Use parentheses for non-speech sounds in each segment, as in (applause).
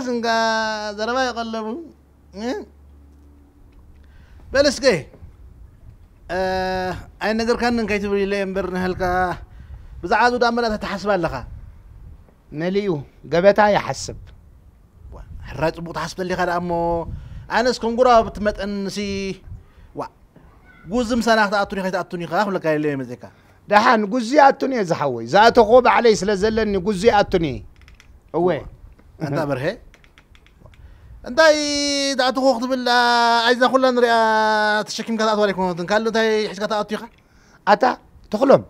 ድኻስንካ ዘረባ ይቐለቡ በለስከ ኣይ ነገርካንን ከይትብል ኢለ እምበር ንህልካ ብዛዕባ ዙ ዳመላታ ተሓስብ ኣለኻ መሊኡ ገበታ ይሓስብ ሕራይ ፅቡቅ ተሓስበሊኻ ደኣ እሞ ኣነስ ኮንጉራ ብትመጠንሲ ዋ ጉዝም ሰና ክትኣቱኒ ከይትኣቱኒ ኢኻ ክብለካ ኢለ መፅካ ደሓን ጉዚ ኣቱን እየ ዝሓወይ ዝኣተኾ ባዕለይ ስለ ዘለኒ ጉዚ ኣቱን እየ እወ እንታ በርሄ እንታይ ተኣትኹ ክትብል ዓይዝና ኩላ ንሪኣ ተሸኪምካ ተኣትዋ ኣይኮነትን ካልእ እንታይ ሒዝካ ተኣቱ ኢኻ ኣታ ተኽሎም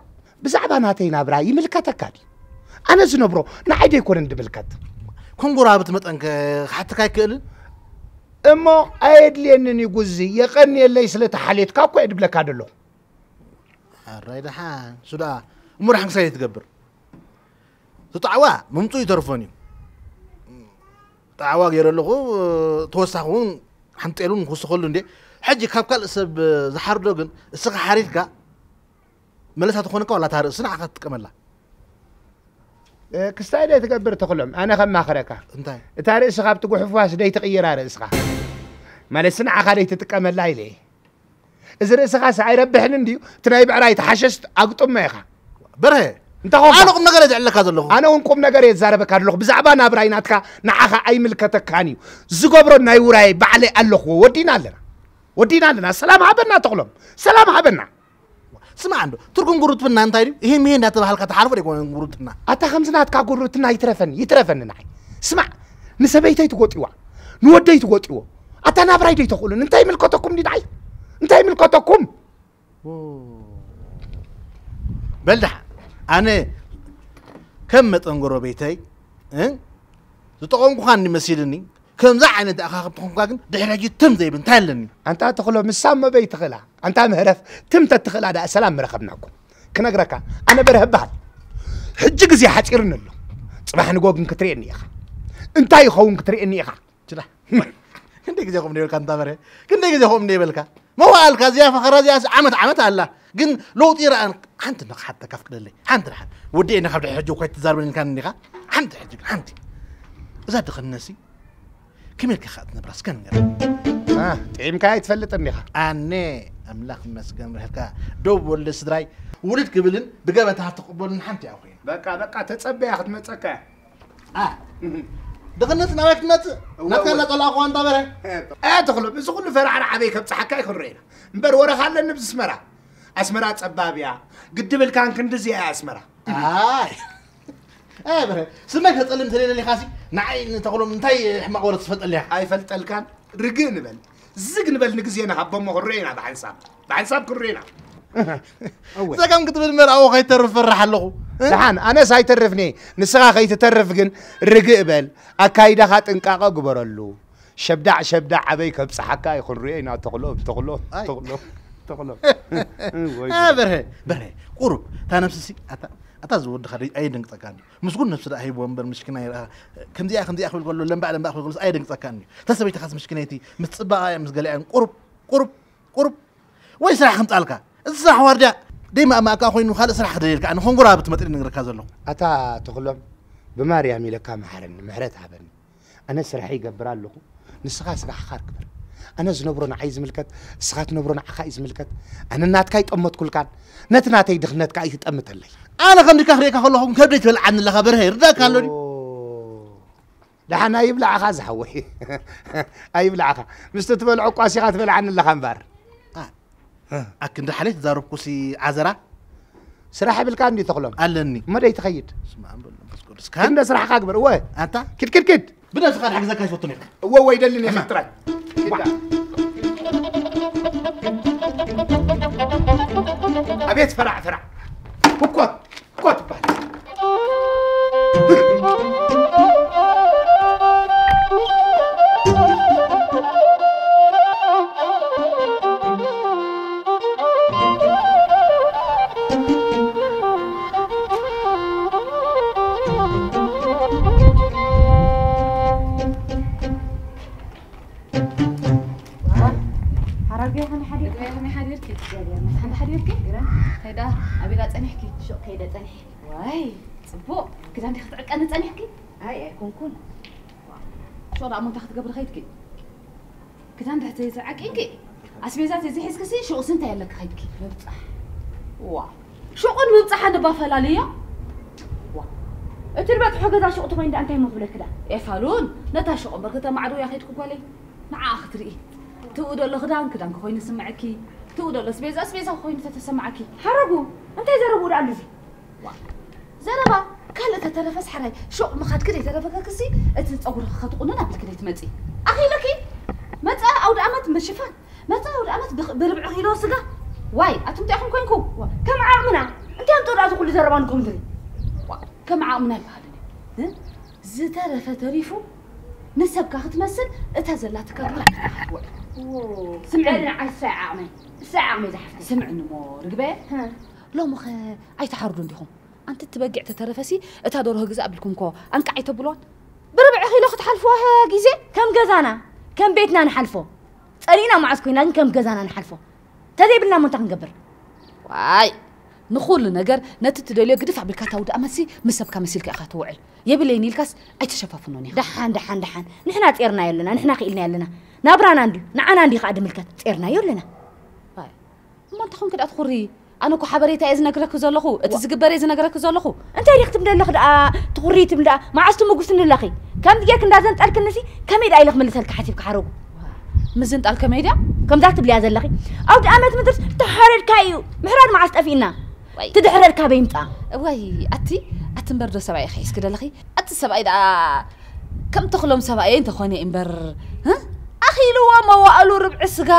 ብዛዕባ ናተይ ናብራ ይምልከተካ ድዩ ኣነ ዝነብሮ ንዓይ ደይኮነን ድምልከት ኮንጎራ ብትመጠን ክሓትካ ኣይክእልን እሞ ኣየድልየንን እዩ ጉዚ የቐኒየለይ ስለ ተሓሌትካ እኮ እየ ድብለካ ደለኹ ኣራይ ድሓን ሱዳ እሞ ድሓን ክሳይ ትገብር ትጣዕዋ ምምፁ ይተርፎን እዩ تعوا غير له توسعون حنت خص خلون دي حجي كاب قال سب زحر دوجن سق حريت كا ملس تخونك ولا تهرس سنع خدت كملا كستايل تكبر تخلم أنا خم آخرك انتي تاريس خاب تقول حفواش دي تغير رزقه ملس سنع خليت تكملا إليه إذا رزقه سعي ربحن ديو تنايب عرايت حشست أقطم ميخا بره እንተኾንካ ኣነ ቁም ነገር እየ ዝዕለካ ዘለኹ ኣነ እውን ቁም ነገር እየ ዝዛረበካ ኣለኹ ብዛዕባ ናብራይ ናትካ ንዓኻ ኣይምልከተካን እዩ ዝገብሮ ናይ ውራይ ባዕለይ ኣለኽዎ ወዲና ኣለና ወዲና ኣለና ሰላም ሃበና ተኽሎም ሰላም ሃበና ስማ እንዶ ትርጉም ጉርትብና እንታይ ድዩ ይሄ ይሄ እንዳተባሃልካ ተሓልፎ ደይኮነ ጉርትና ኣታ ከምዚ ናትካ ጉርትና ይትረፈኒ ይትረፈኒ ንዓይ ስማዕ ንሰበይተይ ትጎጢዋ ንወደይ ትጎጢዎ ኣታ ናብራይ ደይ ተኽእሉን እንታይ ይምልከተኩም ዲ ንዓይ እንታይ ይምልከተኩም በልድሓ ኣነ ከም መጠን ጎረቤተይ ዝጠቐምኩኻ እንመስልኒ ከምዛ ዓይነት ኣኻ ክትኾንካ ግን ድሕሪ ሕጂ ትም ዘይብል እንታይ ኣለኒ ኣንታ ተኽሎ ምሳብ መበይ ትኽእላ ኣንታ ምህረፍ ትምተት ትኽእላ ዳ ሰላም ምረኸብናኩም ክነግረካ ኣነ በርህ በሃል ሕጂ ግዜ ሓፂርኒ ኣሎ ፅባሕ ንጎ ግን ክትርእየኒ ኢኻ እንታይ ይኸውን ክትርእየኒ ኢኻ ችዳ ክንደይ ግዜ ኹም ንበልካ እንታ በርሀ ክንደይ ግዜ ኹም ንበልካ መዋእልካ እዚኣ ፈኸራ እዚኣ ዓመት ዓመት ኣላ ግን ለውጢ ይረአን ሓንቲ ንሓተ ካፍቅደለይ ሓንቲ ድሓን ወዲአና ካብ ድሕሪ ሕጂ እኳ ትዛርበልኒካ ኒኻ ሓንቲ ሕጂ ግን ሓንቲ እዛ ድኽነሲ ከመይ ኢልካ ካ ትነብራ እስከ ንገር ጥዒምካ ኣይትፈልጥኒ ኢኻ ኣነ ኣምላኽ መስገን ረሕልካ ደው ወለ ስድራይ ውሉድ ክብልን ብገበታ ክትቕበሉን ሓንቲ እያ ኮይኑ በቃ በቃ ተፀበያ ክትመፀካ ድኽነት ናባይ ክትመፅእ ናትካ እናፀላእኹ እንታ በረ አ ተኽሎም እዚ ኩሉ ፈራዕሪ ዓበይ ከም ፀሓካ ይክንርአና እምበር ወረኻ ኣለኒ ብዝስመራ ኣስመራ ፀባብያ ግድብልካን ክንዲዚ እያ ኣስመራ ኣይ ኣይ በረ ስመይ ከፀልም ተለለኒ ኻሲ ንዓይ ንተኽሎም እንታይ ሕማቕ ወረ ትፈጠልያ ኣይፈልጠልካን ርግእ ንበል ዝግ ንበል ንግዜና ካቦሞ ክንርአና ብሓንሳብ ብሓንሳብ ክንርአና ፀጋም ክትብል መርኣዎ ከይተርፍ ፈራሕ ኣለኹ ድሓን ኣነስ ኣይተርፍኒ ንስኻ ከይትተርፍ ግን ርግእ በል ኣካይዳኻ ጥንቃቐ ግበረሉ ሸብዳዕ ሸብዳዕ ዓበይ ከብፅሓካ ይክንርኦ ኢና ተኽሎ ተኽሎ ተኽሎ تقلب بره بره قرب تا أتا أتا زود خري أي دنك تكاني مسكون نفس ده هي بومبر مشكلة يا كم دقيقة كم دقيقة أخبر قال له لم بعد لم أخبر قال أي دنك تكاني تسبي تخص مشكلتي متصبع مسجلة قرب قرب قرب ويسرح خمت ألكا الصح ورده ديما ما كا خوينو خالص راح دريلك أنا خون قرابت متري نغركا زلو اتا تغلم بماريا ميلكا محرن محرت هبن أنا سرحي قبرالو نسخا سرح خاركبر ኣነ ዝነብሮ ንዓይ ዝምልከት እስኻ ትነብሮ ንዓኻ እዩ ዝምልከት ኣነ ናትካ ይጠመትኩልካን ነቲ ናተይ ድኽነትካ ኣይትጠምተለይ ኣነ ከምዲካ ክሪእካ ከለኹ ከብደይ ትበልዓኒ ኣለኻ በርሀ ይርዳእካ ኣሎ ድዩ ድሓን ኣይብላዕኻ ዝሓወይ ኣይብላዕኻ ምስቲ ትበልዖ ቋሲኻ ትበልዓኒ ኣለኻ እምበር ኣክንዲ ሓለይ ተዛረብኩሲ ዓዘራ ስራሕ ይብልካ እንዲ ተኽሎም ኣለኒ መደይ ትኸይድ ስማ እምበሎ መንፈስ ቅዱስ ክንደ ስራሕካ ግበር እወ ኣንታ ክድ ክድ ክድ ብነፍስኻ ንሕግዘካ ይፈቱን ኢኻ እወ ወይ ደልኒ ኢኻ Venga. أبيت فرع فرع وكوت كوت بحر ገበያ ሓንቲ ሓደ ቤትከ ግረ ከይዳ ኣቢላ ፀኒሕኪ ሹቅ ከይደ ፀኒሕ ዋይ ፅቡቅ ክዛ እንዲ ክትዕቀኒ ፀኒሕኪ ኣይ ኣይኮንኩን ሾቅ ዳእሞ እንታይ ክትገብሪ ከይድኪ ክዛ እንድሕቲ ዝዓቂንኪ ኣስቤዛ ዘይዝሒዝክሲ ሹቕስ እንታይ ኣለካ ከይድኪ ምብፃሕ ዋ ሹቕን ምብፃሓን ባፈላለዩ እዮም እቲ ንበፅሖ ገዛ ሹቕ ትኮይ እንዳ እንታይ መብለክ ዳ ኤፋሉን ነታ ሹቕ እምበር ክተማዕዶ እያ ከይድኩ ጓለይ ንዓኣ ክትርኢ ትብኡ ደሎ ክዳን ክዳን ክኮይኑ ስምዐኪ ትኡ ደሎ ስቤዛ ስቤዛ ክኮይኑ ተተሰማዓኪ ሓረጉ እንታይ ዘረቡ ዳ ኣሉ እዚ ዘረባ ካልእ ተተረፈስ ሓራይ ሾቅ ምኻድ ክደይ ተረፈካ ክሲ እቲ ፀጉሪ ከትቁንን ኣብ ክደይ ትመፂ ኣኺለኪ መፀ ኣውደ ኣመት ምሽፋን መፀ ኣውደ ኣመት ብኽ- ብርብዒ ኪሎ ስጋ ዋይ ኣቱም እንታይ ኢኹም ኮንኩ ከም ዓቕምና እንታይ ኣምጦ ዳ ዝኩሉ ዘረባ ንኩም ትሪ ከም ዓቕምና ይበሃል እ? ዝተረፈ ተሪፉ ንሰብካ ክትመስል እታ ዘላትካ ግብራ سمعنا على الساعة عمي الساعة عمي زحفتي سمعنا مور قبال لو مخ أي تحرر ديهم أنت تبقع تترفسي أتادور هجز قبلكم كو. أنك عي تبلون بربع أخي لو خد حلفوها جيزي كم جزانا كم بيتنا نحلفو؟ تقرينا مع لكن كم جزانا نحلفو؟ تذي بلنا منتع نقبر واي. نخول نجر نتتدليو قدف عبلكا تاود أمسي مسبكا مسيلك أخا توعل. لي نيلكاس أي تشفافنوني دحان دحان دحان. نحنا تقيرنا يلنا نحنا خيلنا يلنا. ናብራና እንድዩ ንዓና እንዲ ከዓ ድምልከት ፄርናዮ ኣለና ዋይ እሞ እንታኹም ክዳ ትኹሪ ኣነ ኮ ሓበሬታ እየ ዝነግረክ ዘለኹ እቲ ዝግበር እየ ዝነግረክ ዘለኹ እንታይ ዲ ክትብል ኣለኽ ደኣ ትኹሪ ትብል ደኣ መዓዝ ትምጉስ ንለኺ ከም ጌርክ እንዳዘንጠልክንሲ ከመይ ዳ ኢለ ክምልሰልካ ሓሲብካ ሓረጉ ምዝንጣል ከመይ ድያ ከምዛ ክትብልያ ዘለኺ ኣብቲ ኣመት ምድርስ ተሓረድካ እዩ ምሕራድ መዓዝ ጠፊእና ዋይ ትድሕረድካ በይምፃ ዋይ ኣቲ ኣቲ እምበር ዶ ሰብኣይ ኸ ይስክደለኺ ኣቲ ሰብኣይ ደኣ ከም ተኽሎም ሰብኣየ እንተኾነ እዩ እምበር ህ? ኣኺልዎ መዋእሉ ርብዒ ስጋ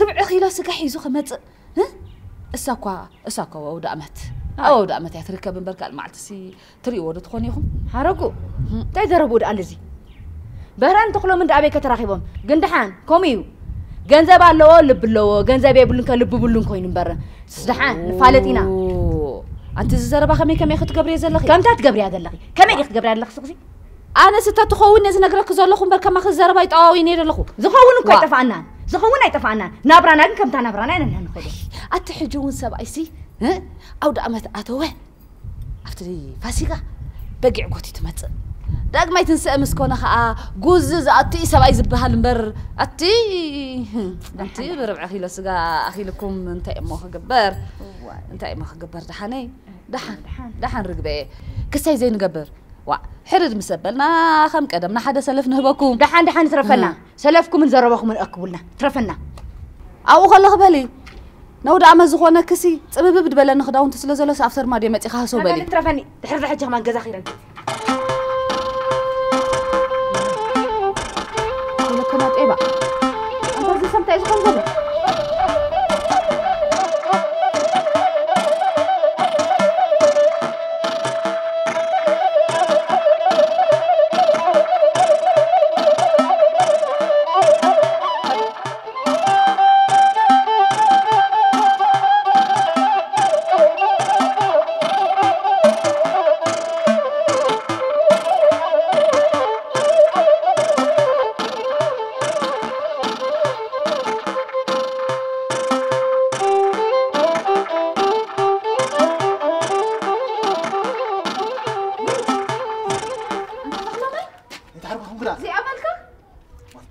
ርብዒ ኪሎ ስጋ ሒዙ ክመፅእ ህ? እሳ እኳ እሳ እኳ ወውዲ ኣመት ኣብ ወውዲ ኣመት እያ ትርከብ እምበር ካልእ መዓልቲ ሲ ትርእይዎ ዶ ትኾኑ ኢኹም ሓረጉ እንታይ ዘረቡ ዳ ኣሎ እዚ በህራን ተኽሎም እንዳ ኣበይ ከተራኺቦም ግን ድሓን ከምኡ እዩ ገንዘብ ኣለዎ ልቢ ኣለዎ ገንዘብ የብሉን ከ ልቢ ብሉን ኮይኑ እምበር ስድሓን ንፋለጥ ኢና ኦ፣ ኣንቲ ዝዘረባ ከመይ ከመይ ክትገብር እየ ዘለኺ ከምታ ትገብርያ ዘለኺ ከመይ ዲ ክትገብርያ ዘለኺ ስኽሲ ኣነ ስታ ትኸውን እየ ዝነግረክ ዘለኹ እምበር ከማ ክዘረባ ይጠዋዊ ነየ ዘለኹ ዝኸውን እኮ ዋ። ኣይጠፋእናን ዝኸውን ኣይጠፋእናን ናብራና ግን ከምታ ናብራና ኢና ንሕና ንኸዶ ኣቲ ሕጂ እውን ሰብኣይ ሲ እ? ኣውደ ኣመት ኣተወ ኣብቲ ፋሲካ በጊዕ ጎቲ ትመፅእ ዳግማይ ትንስአ ምስ ኮነ ከዓ ጉዝዝ ኣቲ ሰብኣይ ዝበሃል እምበር ኣቲ ኣንቲ ብርብዒ ኪሎ ስጋ ኣኺልኩም እንታይ እሞ ክግበር እንታይ እሞ ክግበር ድሓነይ ድሓን ድሓን ርግበ ክሳይ ዘይንገብር ዋ ሕርድ ምስ ኣበልና ከም ቀደምና ሓደ ሰለፍ ንህበኩም ድሓን ድሓን ትረፈና ሰለፍኩምን ዘረበኹምን ኣክቡልና ትረፈና ኣብኡ ከለኽ በሊ ነውዲ ኣመት ዝኾነ ክሲ ፅብብብ ድበለኒ ክዳውንቲ ስለ ዘሎ ኣብተር ማድዮ መፂኻ ሃሰው በሊ ትረፈኒ ድሕሪ ሕጂ ከማን ገዛ ኺረን ለከና ጤባ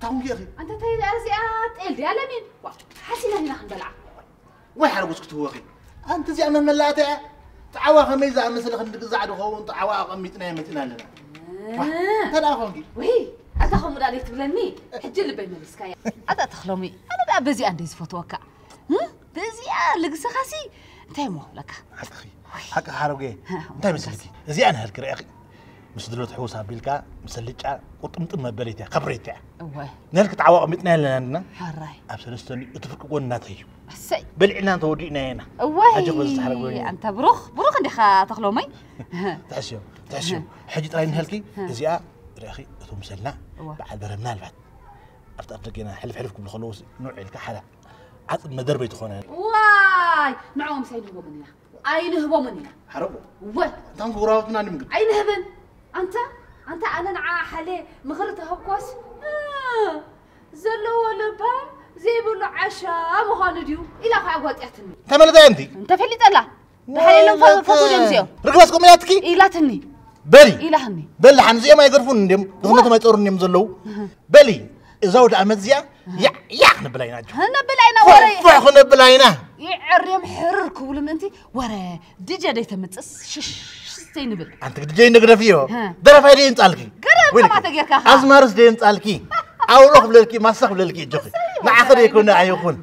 تاون يا أخي انت تهيد ازيات آه، الدي على مين؟ لا هنا خندلع. وين حرقوش كتو أخي أنت زي أنا ملاتع تعوا خميز مثل خندق زعد آه. خون تعوا قميتنا متنا لنا. تلا خونكي وي أنت خم رأيك تبلني حجي اللي بين مسكايا أنت تخلومي. أنا بقى بزي عندي فوتوكا هم؟ بزي آه، لقص خاسي. انتي مو لك أخي حق حرقة انتي مسلكي. زي أنا هالكرة أخي. ምስ ልጫ ቁጥምጥም መበለይት እያ ከብሬት እያ እወይ ንህልክ ጣዕዋ ኣቐሚጥና ኣለና ሓራይ ኣብ ሰለስተኒ እቲ ፍርቂ ጎንናተ እዩ እሰይ በልዒና ተወዲእና ኢና እወይ ሕጂ ክበዝ ተሓረጎኒ ኣንተ ብሩኽ ብሩኽ እንዲኻ ተኽሎመይ ትሕስዮ ትሕስዮ ሕጂ ጥራይ ንህልኪ እዚኣ ርአኺ እቶ ምሰልና እዋ። በዓል በረ ምናልባት ኣብቲ ኣፍ ደገና ሕልፍ ሕልፍ ክብሉ ከለዎ ንውዒልካ ሓደ ዓፅብ መደርበይ ትኾነ ዋይ ንዕኦም ሳይንህቦምን ኢና ኣይንህቦምን ኢና ሓረጎ ወይ እንታም ጉራውትና ንምግብ ኣይንህብን ኣንተ ኣንተ ኣነ ንዓ ሓለ ምኽሪ ተሃብኳስ ዘለዎ ልባም ዘይብሉ ዓሻ ምዃኑ ድዩ ኢላ ከዓ ጓጢያትኒ ተመለጣይ እንቲ እንተፈሊጠላ ብሓሊሎም ፈቱ ድዮም እዚኦም ርግባስኩም እያትኪ ኢላትኒ በሊ ኢላህኒ በሊ ሓን እዚኦም ኣይገርፉን እንዲም ድኽነቶም ኣይፀሩን እዮም ዘለዉ (laughs) በሊ እዛ ወደ ዓመት እዚኣ ያዕ ያዕ ክንብል ኢና ጆ ነብል ዓይና ወረ ፉዕ ክንብል ኢና ይዕርዮም ሕርር ክብሉ ምእንቲ ወረ ድጀ ደይተምፅስ ሽሽስተይ sustainable. anti gidjay nagnafiyo darafay deem tsalki garab kama tagerka azmaras deem tsalki awlox blelki masax blelki joxi ma akhir yakuna ayukun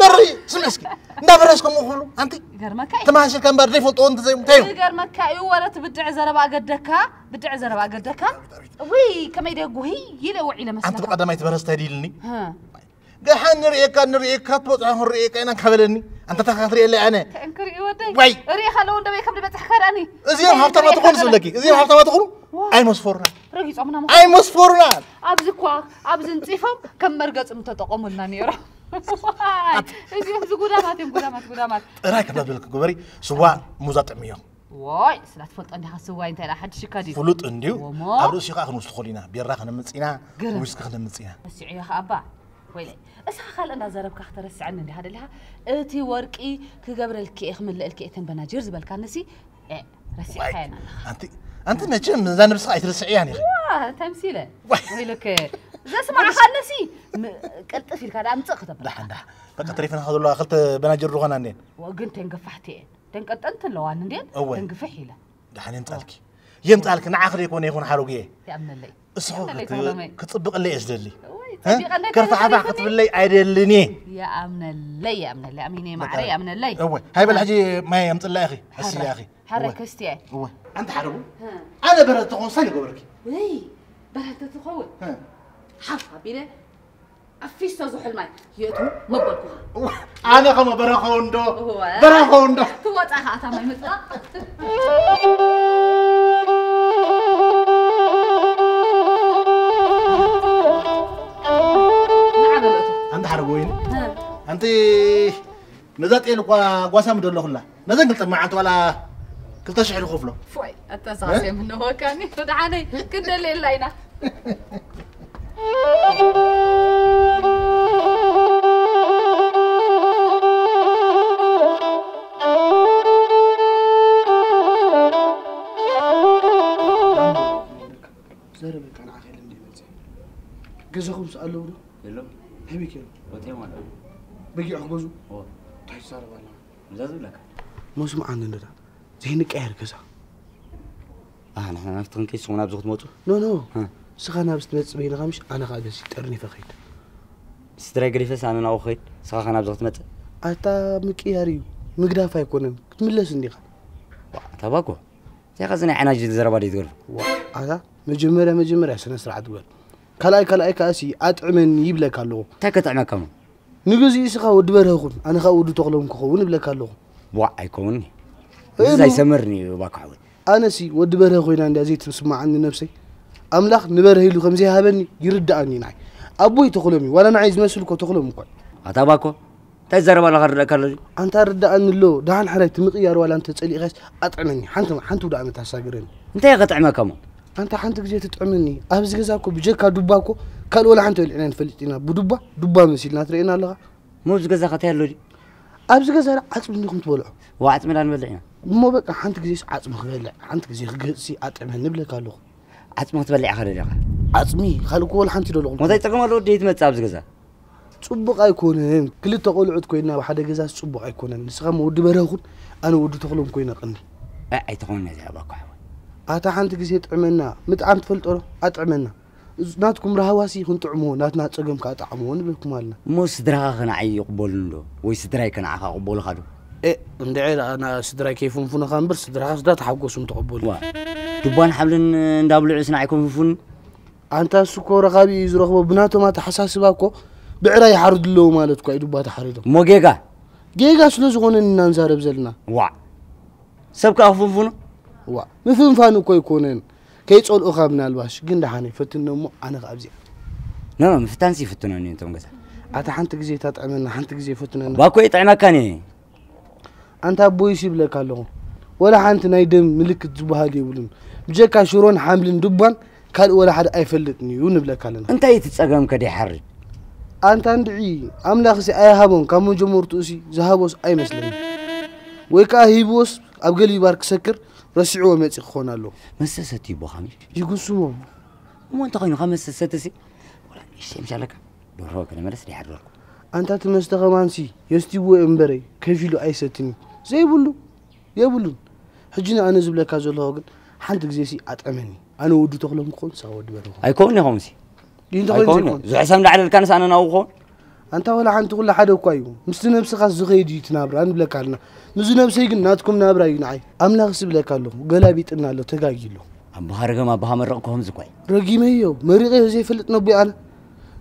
بري سمعسكي نبرسكم وخلو انت غرمك تماشي كان بردي فوطو انت زي متيو غرمك اي ولا تبدع زربا قدكا بدع زربا قدكا وي كما يدقو هي يلوعي لمسلك انت بقدر ما يتبرس تهديلني ها قحان نريك نريك تبطع نريك أنا كبلني أنت تخاطري إلا أنا. تنكري ودي إيوة، طيب. وي. ريخة لو دبي كبل بتحكرني زين هفتر ما تقول سلكي. زين هفتر ما تقول. أي مصفورنا رجيت أمنا مخ أي مسفورنا أبز كوا أبز نصيفهم كم مرقت أنت تقوم لنا نيرة (laughs) إزيم زقودامات زقودامات زقودامات رأيك بلا بلك قبري؟ سواء مزات ميو واي. سلا فلت عندها حسوا إنت لا حد شكا دي فلط انديو أبرو شيخا خنوس تخلينا بيرا خنمصينا ويسك خنمصينا سيعيا أبا. ويلي. اسا خال أنا زرب كاختر سعن عندي هذا لها اتي ورقي كجبر الكيخ من الكيتن بناجير زبل كان نسي رسي حينا انت انت ما مجم زان بس عايز رسي يعني واه تمثيله ويلك ذا سمع خال نسي قلت في كذا امتص خطب لا حدا بقى تريفنا هذا الله خلت بناجير روغنا نين وقن تنقفحتي تنقط انت لو عن ندين تنقفح يلا دحين انتلك يمطالك نعخر يكون يكون حروقيه يا ابن الله اسحو كتصبق لي إيش دلي كرفع بعقد بالله عدلني يا أمن اللي يا أمن الله اميني معري يا أمن اللي هو هاي بالحجي ما يمطل لا أخي بس يا أخي. حرك استي هو أنت حربو أنا برد تقول سنه قبرك. وي برد تقول. حرفه بينا أفيش تزوح الماي يأتو مبلكوها أنا كم براخوندو براخوندو توت أخاتا ما يمتى (laughs) ኣንቲ ነዛ ጤል እኳ ጓሳ ምደሎ ኩላ ነዘን ክልተ መዓልቲ ዋላ ክልተ ሽሕ ዝኸፍሎ ፎይ ኣተሳስየ ምነወካኒ ድዓነይ ክንደልየላ ኢና ዘረበካ ንዓኸ ኢለ እንደ መፅእ ገዛኹም ኣለዉ ዶ የሎም ህበይ ከ بيجي أخبزه هو طيب سارة والله. مزازو لك. ما سمع عندنا ده. زينك أهل كذا. آه نحن نفتن كيس ونا بزغت موتو. نو نو. ها. سخنا بستمت بين غمش أنا قاعد بس يترني فخيت ستراي قريفس أنا ناو خيت سخنا بزغت مت أتا مكياريو مقدافة يكونن كتملس نديخ تباكو زي أنا جد زربا دي تقول هذا مجمرة مجمرة سنسرع تقول كلاي كلاي كاسي أطعمني يبلك الله تاك أطعمك كمان ኣለኹ እንታይ ከጥዕመካ ሞ ንገዚኡ ስኻ ወዲ በረኽኹን ኣነ ከዓ ወዲ ተኽሎም ክኸውን ይብለካ ኣለኹ ዋ ኣይከውንኒ እሞ- እዚ ኣይሰመርኒ ባክ ሓወይ ኣነሲ ወዲ በረኽ ኮይና እንድያ ዘይትስማዓኒ ነብሰይ ኣምላኽ ንበረህ ኢሉ ከምዘይሃበኒ ይርዳእኒ ናይ ኣቦይ ተኽሎም እዩ ዋላ ንዓይ ዝመስል ኮ ተኽሎም እኳ ኣታ ባኮ እንታይ ዝዘረባ ኣለካ ርዳእካ ኣሎ ድዩ ኣንታ ርዳእኒ ኣሎ ድሓን ሓዳይ ትምቕያር ዋላ እንተፀሊእኻስ ኣጥዕመኒ ሓንቲ ሓንቲ ውዳ ዓመት ኣሳግረኒ እንታይ ከጥዕመካ ሞ ኣንታ ሓንቲ ግዜ ትጥዕመኒ ኣብዚ ገዛ ኮ ብጀካ ዱባ ኮ ካልእ ወላ ሓንቲ በሊዕና ንፈልጥ ኢና ብዱባ ዱባ መሲልና ትርእየና ኣለኻ ሞብዚ ገዛ ከታይ ኣሎ ድዩ ኣብዚ ገዛ ላ ዓፅሚ ኒኹም ትበልዑ ዋ ዕፅምዳ ንበልዕ ኢና እሞ በቃ ሓንቲ ግዜስ ዓፅሚ ክበልዕ ሓንቲ ግዜ ክገፅሲ ኣጥዕመኒ ንብለካ ኣለኹ ዓፅሚ ክትበልዕ ኢኻ ደሊኻ ዓፅሚ ካልእ ኮ ወላ ሓንቲ ደለኹም እንታይ ፀገም ኣለዎ ደይ ትመፅእ ኣብዚ ገዛ ፅቡቕ ኣይኮነን ክልተ ቆልዑት ኮይና ብሓደ ገዛ ፅቡቕ ኣይኮነን ንስኻ ወዲ በረኹን ኣነ ወዲ ተኽሎም ኮይነ ቅኒ እ ኣይተኾንና እዚኣ ባኮ ሓወይ ኣታ ሓንቲ ግዜ ጥዕመና ምጥዓም ትፈልጦ ዶ ኣጥዕመና እዝ- ናትኩም ረሃዋሲ ክንጥዕምዎ ናትና ፀገም ከዓ ጣዕምዎ ንብለኩም ኣለና እሞ ስድራኻ ከነዓይ ይቕበሉን ዶ ወይ ስድራይ ከነዓኻ ቅበሉኻ ዶ እ እንድዐ ና ስድራይ ከይፍንፉንኻ እምበር ስድራኻ ስዳ ተሓጎሱም ተቐበሉ ዋ ዱባን ሓብልን እንዳብልዑ ስና ኣይኮን ፍፉን ኣንታ ስኮ ረኻቢ እዩ ዝረኽቦ ብናቶም ኣተሓሳስባ ኮ ብዕራ ይሓርዱ ኣለዉ ማለት እኳ እዩ ዱባ ተሓሪዶም እሞ ጌጋ ጌጋ ስለ ዝኾነን ኢና ንዛረብ ዘለና ዋ ሰብ ከዓ ክፍንፉኑ ዋ ምፍንፋን እኮ ኣይኮነን ከይፀልኡኻ ምናልባሽ ግን ደሓነ ይፈትኖ እሞ ኣነ ከዓ ኣብዚኣ ኖ ኖ ምፍታንሲ ይፍትኖኒ እቶም ገዛ ኣታ ሓንቲ ግዜ ታጥዕመና ሓንቲ ግዜ ፈትነና ባኮ ይጥዕመካኒ ኣንታ ቦይስ ይብለካ ኣለኹ ወላ ሓንቲ ናይ ደም ምልክት ዝበሃል የብሉን ብጀካ ሽሮን ሓምልን ድባን ካልእ ወላ ሓደ ኣይፈልጥን እዩ ንብለካ ኣለና እንታይ እቲ ፀገም ከደ ይሓርድ ኣንታ እንድዒ ኣምላኽ ሲ ኣይሃቦን ካብ መጀመርትኡ ሲ ዝሃቦስ ኣይመስለኒ ወይ ከዓ ሂብዎስ ኣብ ገሊባር ክሰክር ረሲዕዎ መፂእ ክኾን ኣለዎ መስተ ሰቲ ይቦ ኸሚ ይጉስሞ እሞ እንተ ኮይኑ ካብ መስተ ሰቲ ሲ ወላ ንእሽተይ ምሻለካ ደርሆ ከነመለስ ዲሓድረልኩ ኣንታ እቲ መስተ ኸማንሲ የስትይዎ እምበረይ ከፍ ኢሉ ኣይሰትኒ ዘይብሉ የብሉን ሕጂ ኣነ ዝብለካ ዘለኹ ግን ሓንቲ ግዜ ሲ ኣጠመኒ ኣነ ወዲ ተኽሎም ክኾን ሳ ወዲ በረኹ ኣይከውን ይኸውን ሲ እንተ ኮይኑ ኣይከውን ዘይኮን ዝሕሰብ ላዕለልካ ንስ ኣነ ናብኡ ክኸውን أنت ولا عن تقول لحد وقايو مستنا بسخ الزغيدي تنابر أنا بلا كارنا مزنا بسيج ناتكم نابر أيون عي أملا غصب لك الله قلبي تنا له تجاجي له أم بحرق ما بحمر رقهم زقاي رقي ما يو مريقة زي فلت نبي أنا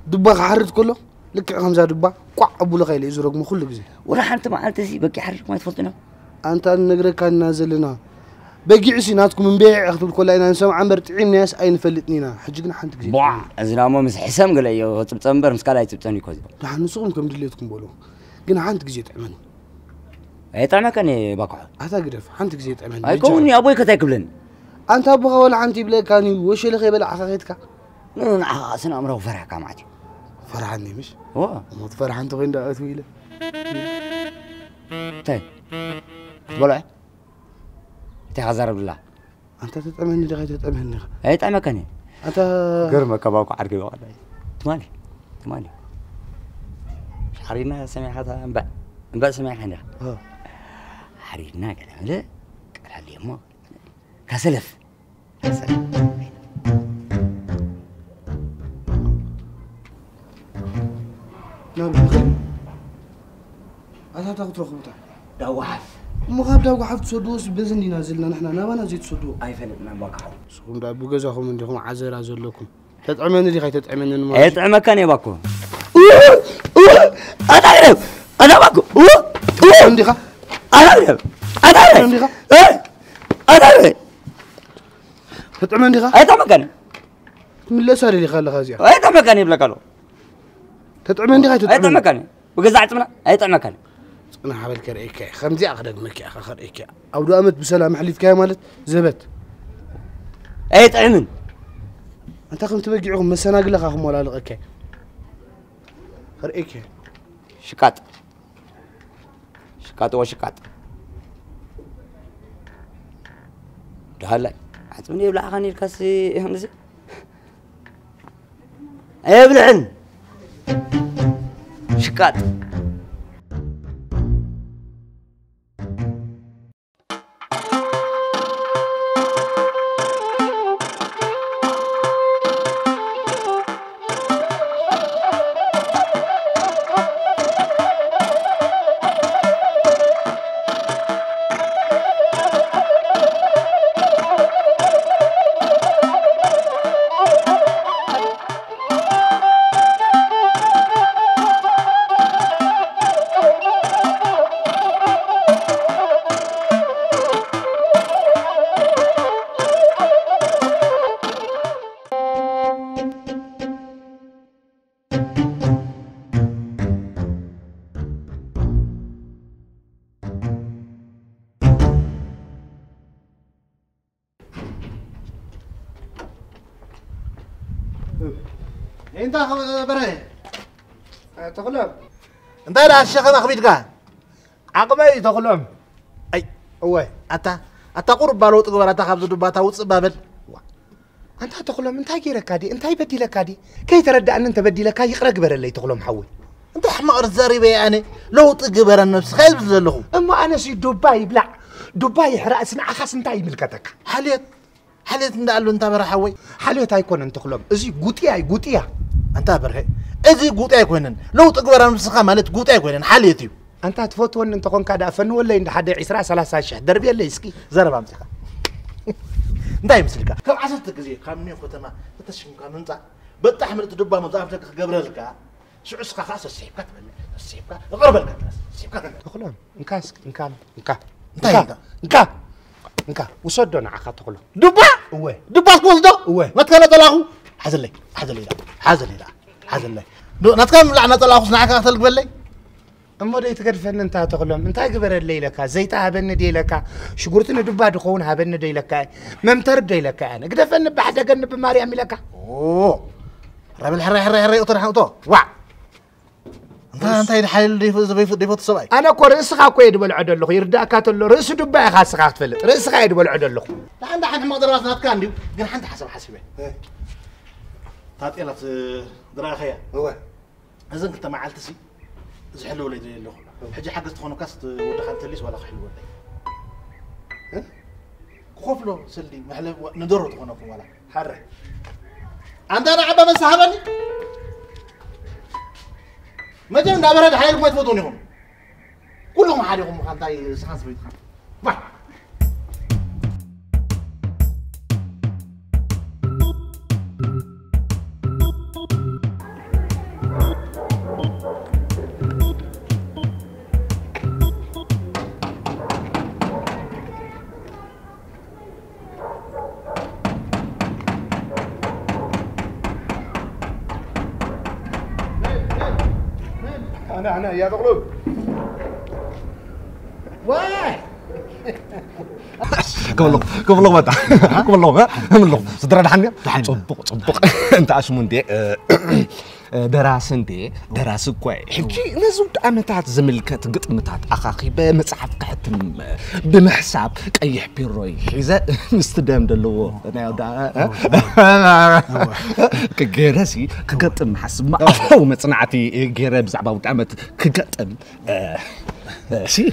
دبا حرد كله لك خمسة دبا قع أبو لغيلي زرق مخلك زي ولا حنت ما أنت زي بكي حرق ما تفضنا أنت النجرة كان نازلنا ሲ ናትኩም እምቤዕ ክትብል ኮላ ኢና ንሰምዓ እምበር ጥዒምናያስ ኣይንፈልጥኒ ኢና ሕጂ ግን ሓንቲ ግዜ ቧ እዚ ና ሞ ምስ ሕሰም ገለ እዮ ፅብፀ እምበር ምስ ካልእ ኣይፅብፀን እዩ ኮዚ ድሓን ንስኹም ከም ድሌትኩም በሎ ግን ሓንቲ ግዜ ጥዕመኒ ኣይጥዕመከኒ ባክሖ ኣታ ግደፍ ሓንቲ ግዜ ጥዕመኒ ኣይከውን ኣቦይ ከታይ ክብለኒ ኣንታ ኣቦኻ ወላ ሓንቲ ይብለካኒ ወሸለ ከይበላዕኻ ከይትካ ንዓኻ ስነ ኣእምሮ ፈርሕካ ማለት እዩ ፈርሓኒ ምሽ ዋ ሞት ፈርሓ እንተ ኮይን ዳኣትው ኢለ እንታይ تحذر بالله. أنت تطعمهني لغاية تطعمهني. أي طعمك أنا أنت قرمه كباكو عرقي بقى تمالي تمالي. حرينا سمع هذا انباء انباء سمع هنا حرينا قال لا قال لي ما؟ كسلف كسلف لا لا أنا تاخذ لا لا مخابدا وحفت صدوس بزن ينازلنا نحنا نبانا نزيد صدو اي فن نبقى سكم دا بوجزاكم عندكم لكم زلكم. تطعمني دي خيت تطعمني ما يطعمك أنا باكو أنا عارف أنا باكو عندي خا أنا عارف إيه؟ أنا عارف عندي خا أنا عارف تطعمني خا يطعمك أنا تملس على اللي خلى خازيا يطعمك أنا يبلك له. تطعمني خا يطعمك أنا وجزعت منا يطعمك أنا أنا حبل كر إيكا. خمزي اخرج مكي اخر إيكا. أو دامت بسلام حليت كاي مالت؟ زبت اي طعنن أنت خم تبقعهم لك اخهم ولا لقك خرئك شكات. شكات وشكات ده هلا دهلا حتمني يبلع اغاني الكاسي همزي إيه يبلعن. شكات. انت بره تخلم لا الشيخ أنا خبيت كان عقبي تخلم أي. هو. أتا. أتا قرب بالوت غبر اتا خبز دباتا وص بابل. أنت تخلم أنت غير كادي أنت يبدي لك كادي كي تردى أن أنت بدي لك يقرا قبر اللي تخلم حول أنت حمار الزريبه يعني. لو تقبر النفس خيب زلهم أما أنا شي دبي بلا. دبي يحرق سمعها خاص انت يملكتك حليت. እንዳሉ انت برحوي ሓልዮት ኣይኮነን ተኽሎም እዚ ጉጥያ እዩ ጉጥያ انت برهي እዚ ጉጤ ኣይኮነን ለውጥ ግበራ ንስኻ ማለት ጉጤ ኣይኮነን ሓልየት እዩ እንታ ትፈትወኒ እንተኾንካ ዳ ፈንወለይ እንዳ ሓደ 20 30 ሽሕ ደርብየለይ እስኪ ዘረባ ምፅኻ (laughs) እንታይ ይምስልካ ካብ ዓሰርተ ግዜ ካብ ኒው ከተማ ተተሽምካ ምምፃእ በጣሕ ምልቲ ድባ መፅኣፍ ደቂ ክገብረልካ ሽዑ ስኻ ከዓ ሰሲሕካ ትበልዕ ሰሲሕካ እቕርበልካ ድረስ ሰሲሕካ ትበልዕ ተኽሎም እንካ እስኪ እንካ እንካ እንታይ እንካ እንካ? እንካ እንካ ውሰዶ ንዓኻ ተኽሎም ድባ እወ ድባ ትወስዶ እወ ናትካ ነፀላኹ ሓዘለይ ሓዘለይ ኢላ ሓዘለይ ኢላ ሓዘለይ ናትካ ምብላዕ ነፀላኹስ ንዓካ ክተልግበለይ እሞ ደይ ትገድፈኒ እንታ ተኽሎም እንታይ ግበረለይ ኢለካ ዘይታ ሃበኒ ደ ኢለካ ሽጉርቲ ንድባ ድኸውን ሃበኒ ደ ኢለካ መምተር ደ ኢለካ ኣነ ግደፈኒ ባሕደገኒ ብማርያም ኢለካ ረብል ሕራይ ሕራይ ሕራይ እቶ እቶ ዋዕ እንታይ ድሓይሉ ደይፈቱ ሰብኣይ ኣነ እኮ ርእስኻ እኮ እየ ድበልዖ ደለኹ ይርዳእካ ተሎ ርእሲ ዱባ ኢኻ ስኻ ክትፈልጥ ርእስኻ እየ ድበልዖ ደለኹ ንሓንቲ ሓንቲ መቕደራት ናትካ እንዲሁ ግን ሓንቲ ሓሳብ ሓሲበ ታጤላት ዝረኣኸያ እወ እዘን ክልተ መዓልቲ ሲ ዝሕልወለይ ዘየ ኣለኹ ሕጂ ሓገዝ ትኾኑካስ ወድኻ እንተሊስ ዋላ ክሕልወለይ ክኸፍሎ ስልዲ መሕለብ ንደሮ ትኾነኩም ዋላ ሓረ አንተ ንዓባ መሳሃበኒ متى نبرد حيلكم تفوتونهم كلهم عليهم خلطاي سخنس بيتخان واحد يا تغلب واه كم اللغة؟ كم اللغة بتاع؟ كم اللغة؟ كم اللغة. صدرنا حنيا الحنية تصبق تصبق أنت عاش من دي ደራሲ እንዴ ደራሲ እኳ ሕጂ ነዚ ውድ ዓመታት ዝምልከት ግጥምታት ኣኻኺበ መፅሓፍ ክሕትም ብምሕሳብ ቀይሕ ቢሮይ ሒዘ ምስቲ ደም ደለዎ ናይ ወዳ ገይረሲ ክገጥም ሓስብ ማእኸው መፅናዕቲ ገይረ ብዛዕባ ውድ ዓመት ክገጥም ሲ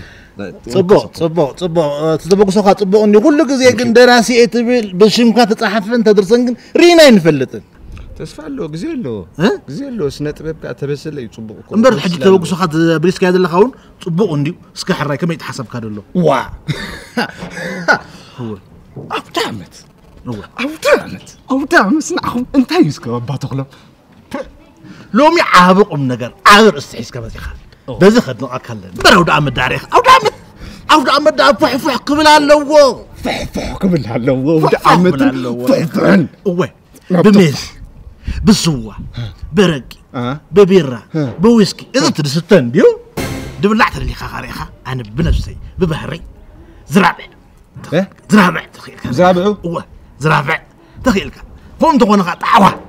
ፅቡቅ ፅቡቅ ፅቡቅ ተዘበግሶካ ፅቡቅ እንዲ ኩሉ ግዜ ግን ደራሲ እየ ትብል ብሽምካ ተፃሓፍን ተድርሰን ግን ርኢና ይንፈልጥን ተስፋ ኣለዎ ግዜ ኣለዎ እ? ግዜ ኣለዎ ስነ ጥበብ ከዓ ተበሰለ እዩ ፅቡቅ እኮ እምበር ሕጂ ተበግሶካ ብሪስካያ ዘለካ እውን ፅቡቅ እንድዩ እስከ ሕራይ ከመይ ተሓሰብካ ደሎ ዋ ኣብቲ ዓመት ኣብቲ ዓመት ኣብቲ ዓመት ንዓኹም እንታይ እዩ እስከ ኣባ ተኽሎም ሎሚ ዓብ ቁም ነገር ዓብ ርእስቲ ሒዝካ መፂኻ በዚ ከድንቐካ ኣለኒ እምበር ኣውደ ዓመት ዳሪኻ ኣውደ ዓመት ኣውደ ዓመት ዳ ፉሕፉሕ ክብል ኣለዎ ፍሕፍሕ ክብል ኣለዎ ወዲ ፍሕፍሕ ዓመትን ክብል ኣለዎ። ፍሕፍሕን እወ ብሜስ بالسوا برق ببيرة بويسكي. إذا طيب. تدرس بيو؟ دبل لعتر اللي خاريخة أنا بنفسي ببهري. زرابع. إيه؟ زرابع تخيلك زرابع هو؟ زرابع. تخيلك قوم تقول قطعوها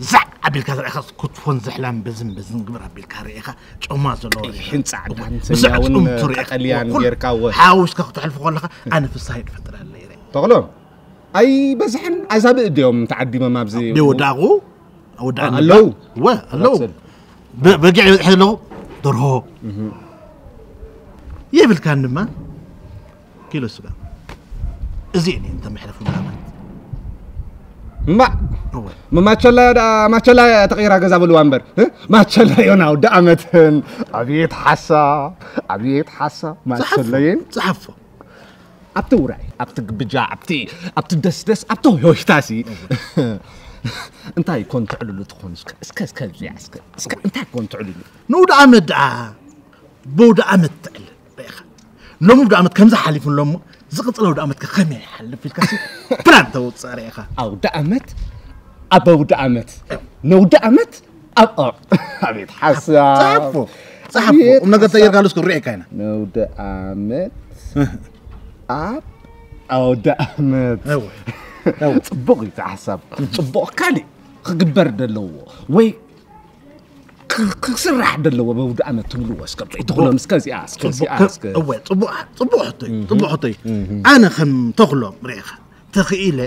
زع. أبي الكاري أخس كنت فون زحلام بزن بزن. قبر أبي الكاري إخا شو ما زلوا إيه، حين سعد بس بسعد أم تري إخا حاوش كاخد حلف قول أنا في الصهيد فترة اللي تغلو ይረ ተኽሎም ኣይ በዝሕን ኣዛብእ ድዮም ተዓዲሞም ኣብዚ ይወዳቑ ወዳእ ኣለው ወ ኣለው መፅል። ب- በጊዕ ይበፅሕ ዘለኹ ደርሆ የብልካን ድማ ኪሎ ስጋ እዚአ እኔ እንተመሕለፉ ማለት ማ ማቸላ ማቸላ ተቐይራ ገዛ በልዋ እምበር እ? ማቸላ ዮና ወዲ ዓመትን ኣብየት ሓሳብ ኣብየት ሓሳብ ማቸለየን ፀሓፎ ኣብቲ ውራይ ኣብቲ ግብጃ ኣብቲ ኣብቲ ደስደስ ኣብቲ ሆይታሲ እንታይ ኮን ትዕልሉ ትኾኑ እስከ እስከ እስከዚያ እስከ እስከ እንታይ ኮን ትዕልሉ ንውድ ዓመት ደኣ ብውድ ዓመት ትዕልል ርኢኻ ሎሚ ውድ ዓመት ከምዚ ሓሊፉን ሎሞ ዝቕፅለ ውድ ዓመት ከመይ ይሓልፍ ኢልካ ፕላን ተውፅእ ርኢኻ ኣውዲ ዓመት ኣብ ኣውዲ ዓመት ነውዲ ዓመት ኣብ ኦ ኣብየት ሓሳብ ፀሓፎ ፀሓፎ ቁም ነገር ተየርካሉ እስክ ርኢካ ኢና ነውዲ ዓመት ኣብ ኣውዲ ዓመት እወ ፅቡቅ እዩ እቲ ሓሳብ (laughs) ፅቡቅ ካሊእ ክግበር ደለዎ ወይ ክ- ክስራሕ ደለዎ በውዲ ዓመት ትብልዎ እስከ ትኽሎም እስከዚኣ እስከዚኣ እስከ እወ ፅቡቅ ፅቡቅ ሕቶ እዩ ፅቡቅ ሕቶ እዩ ኣነ ከም ተኽሎም ርኢኻ ተኽኢለ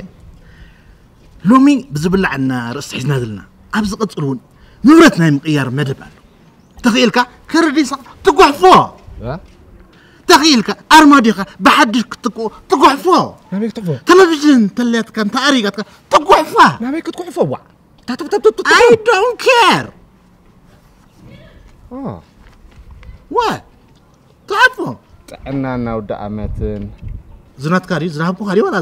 ሎሚ ብዝብላዕና ርእሲ ሒዝና ዘለና ኣብ ዝቕፅል እውን ንብረት ናይ ምቕያር መደብ ኣሎ ተኽኢልካ ከረዲሳ ትጓሕፎ تخيلك أرماديك بحدك تكو تكوحفا نعميك تكوحفا تلفزيون تلاتك تاريخك تكوحفا نعميك تكوحفا تتب تتب تتب I don't care. آه. وا تعرفه أنا أنا ودا أمتن زنات كاري زنات بخاري ولا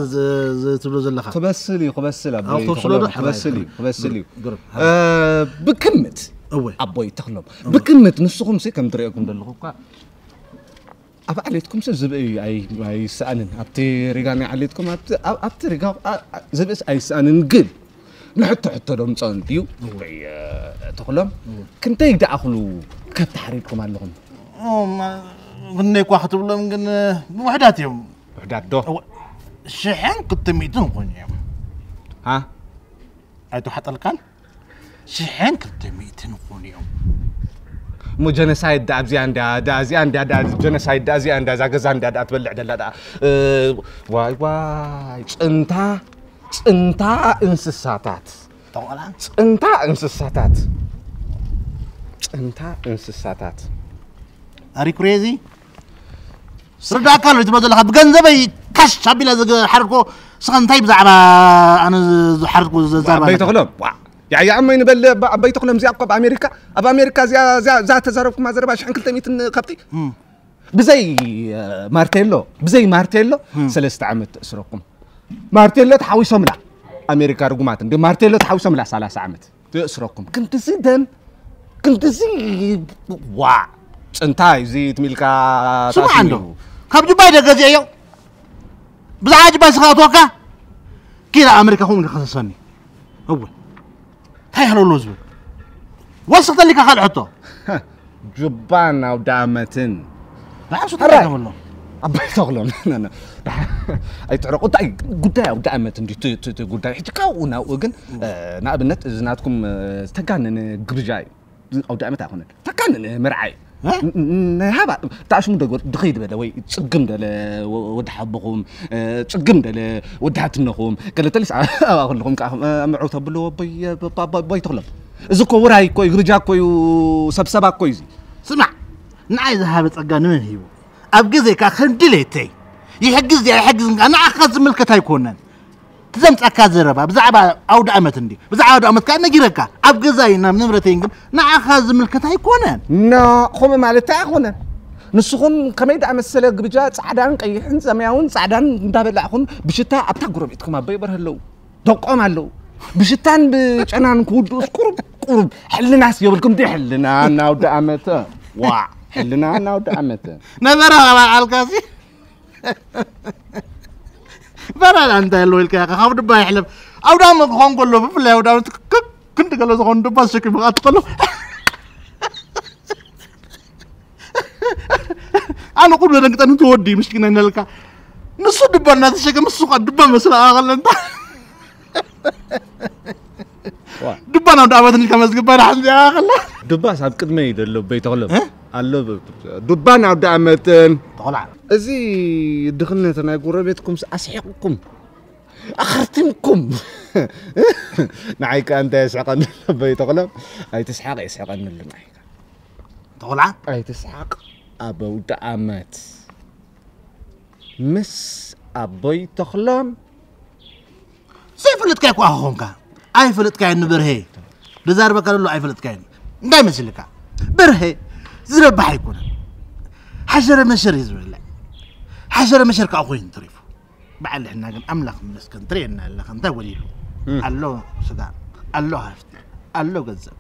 تبلو زلخا قبسلي قبسلي أبوي قبسلي قبسلي آه، بكمت. أوي. أبوي تخلم بكمت. نسخهم سي كم تريكم دلخوكا ኣብ ዓሌትኩም ሲ ዝብኢ ኣይ- ኣይሰኣንን ኣብቲ ሪጋ ናይ ዓሌትኩም ኣብቲ- ኣብ- ኣብቲ ሪጋ ኣ- ኣ- ዝብእስ ኣይሰኣንን ግን ንሕቶ ሕቶ ዶምፆን ድዩ ወይ እ፣ ተኽሎም ክንደይ ደኣኽሉ ከብ ተሓሪድኩም ኣለኹም ክንደይ እኳ ክትብሎም ግን ብውሕዳት እዮም ውሕዳት ዶ እወ፣ ሽሕን ክልተ ሚእትን ኮይኑ እዮም ሃ ኣይተሓጠልካን ሽሕን ክልተ ሚእትን ኮይኑ እዮም مو جنسايد دا بزي اندا دا زي اندا دا جنسايد دا زي اندا زاغزا اندا دا تبلع دلا دا أه، واي واي. انتا انتا انسساتات. طولا انتا انسساتات. انتا انسساتات. اري كريزي سرد اكل تبدل حب جنزبي كش ابي لازق حركو سخن تايب زعما أنا حركو زعما بيتغلب يعني يا عمي نبل بيتكم لم زيابكم بأمريكا؟ أب أمريكا زيا زيا زيا تزاربك ما زربا شحن كل تميت خبطي؟ بزي آه، مارتيلو بزي مارتيلو. سلست عمت أسرقكم مارتيلو تحويصهم لا أمريكا رقمات. دي مارتيلو تحويصهم لا سلاس عمت تأسرقكم كنت زيدم كنت زي وا. انتاي زيد ملكا سمع عنده؟ كاب جباي ده قزي أيو بزعاج بس خاطوكا كده أمريكا هم اللي خصصني أول. ሃለሎ ዝብል ወስኽ ተሊካ ካልእ ሕቶ ጁባን ኣውዳ ዓመትን ንዓሱ ሕራይ። ተኸብሎ ኣባይ ተኽሎም ኣይትዕረቁ እንታይ ጉዳይ ኣውዳ ዓመት እንዲ እቲ- እቲ- እቲ ጉዳይ ሕጂ ካብኡ ናብኡ ግን እ፣ ንኣብነት እዚ ናትኩም እ፣ ዝተጋነነ ግብዣ እዩ ኣውዳ ዓመት ኣይኮነን ተጋነነ መርዓ እዩ እ? ናይ ሃባ ተኣሽሙ ደጎ ድኸይድ በለ ወይ ፅግም ደለ ወ- ወዲ ሓብኹም እ፣ ፅግም ደለ ወዲ ሓትነኹም ገለ ተሊስ ኣብኣ ከለኹም ከዓ ምዑ ተብልዎ ቦይ ተኽሎም እዚ እኮ ውራይ እኮ እዩ ግርጃ እኮ እዩ ሰብሰባ እኮ እዩ እዚ ስማዕ ንዓይ ዝሃበ ፀጋ ንመን ሂቡ ኣብ ግዜካ ክንድሌተይ ይሕግዝ ድያ ይሕግዝ ንዓኻ ዝምልከት ኣይኮነን ትዘምፀካ ዘረባ ብዛዕባ ኣውደ ዓመት እንዲ ብዛዕባ ኣውደ ዓመት ከዓ ነጊረካ ኣብ ገዛይ ናብ ንብረተይን ግን ንዓኻ ዝምልከት ኣይኮነን ና ከምኡ ማለት ኣይኮነን ንስኹም ከመይ ዳኣ መሰለ ግብጃ ፃዕዳን ቀይሕን ሰማያውን ፃዕዳን እንዳበላዕኹም ብሽታ ኣብታ ጎረቤትኩም ኣበይ በርህ ኣለዉ ደቆም ኣለዉ ብሽታን ብጨናን ክውድኡስ ቁሩብ ቁሩብ ሕልናስ የብልኩም ዲ ሕልና ናውዲ ዓመተ ዋ ሕልና ናውዲ ዓመተ ነበረ ኣልካሲ በራላ እንታይ ኣለዎ ኢልካ ኢኻ ካብ ድባ ይሕለፍ ኣውደ ዓመት ክኾን ከሎ ብፍላይ ኣውደ ዓመት ክክ ክንዲ ገሎ ዝኾኑ ድባ ዝሸኪሙ ካ ትኸሎ ኣነ ቁሉ ደንግጠን ትወዲ ምስኪና ነልካ ንሱ ድባ እናተሸከመ ንሱ ካ ድባ መስለ ኣኸለንታ ድባ ናብ ዳ ዓመት ኢልካ መዝግባ ናሓን ዚኣ ከላ ዱባስ ኣብ ቅድመ እዩ ደሎ በይተኽሎ ኣሎ ዱባ ናውዲ ዓመትን ተቆልዓ እዚ ድኽነት ናይ ጎረቤትኩም ኣስሒቕኩም ኣኸርቲምኩም ንዓይ ከዓ እንታይ የስሕቐኒ በይተኽሎም ኣይትስሓቕ የስሕቐኒ ኣሎ ንዓይ ተቆልዓ ኣይትስሓቕ ኣብ ኣውዲ ዓመት ምስ ኣቦይ ተኽሎም ዘይፈለጥካ እኳ ክኾንካ ኣይፈለጥካዮ ንበርሄ ብዛርበካ ዘሎ ኣይፈለጥካዮ እንታይ መስልካ በርሄ ዝረባሕ ኣይኮነን ሓሸረ መሸር እዩ ዝብልዕ ሓሸረ መሸር ከዓ ኮይኑ ትሪፉ በዓል ሕና ግን ኣምላኽ መስከን ትርእየና ኣለኻ እንታይ ወሊሉ ኣሎ ስጋ ኣሎ ሃፍቲ ኣሎ ገንዘብ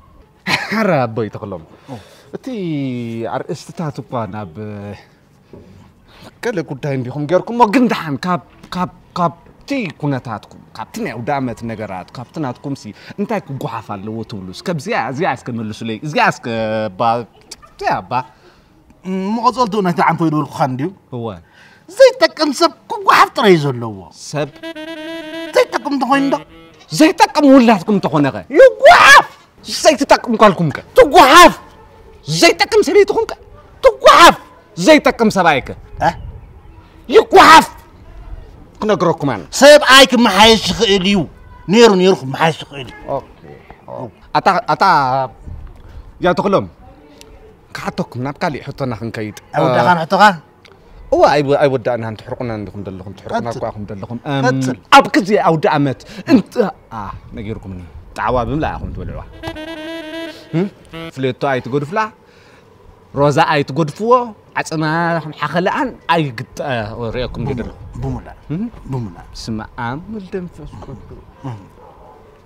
(laughs) ሓረ ኣቦይ ተኽሎም እቲ ኣርእስትታት እኳ ናብ ገለ ጉዳይ እንዲኹም ጌርኩሞ ግን ድሓን ካብ ካብ ካብቲ ኩነታትኩም ካብቲ ናይ ኣውደ ዓመት ነገራት ካብቲ ናትኩም ሲ እንታይ ክጓሓፍ ኣለዎ ትብሉ እስከብዚኣ እዚኣ እስከ መልሱለይ እዚኣ እስከ siapa مغزل دونا تعم فيدو الخنديو هو. زيتكم سب كوكو حفتر يزلوا سب. زيتكم تخوين دا زيتكم ولاتكم تخوين غير يقوحف زيتكم قالكم كا تقوحف زيتكم سريتكم كا تقوحف زيتكم سبايك. آه يقوحف كنقركم أنا. سب آيك ما حيش خيليو. نيرو نيرو ما حيش خيلي أوكي. اتا اتا يا تقلم كعتكم ناب كالي حطنا خنكيد أو دخان آه. حطقا هو أي أي ودا أنها تحرقنا عندكم دلكم تحرقنا أقواكم دلكم أم أبكز أو دعمت. أنت آه نجيركم ني. تعوابم لا أخون تولعوا فليتو أي تقول فلا روزا أي تقول فوا عصنا حخلأن؟ أي قد آه، رأيكم جدر بمولا بمولا سمع أمل دنفس كله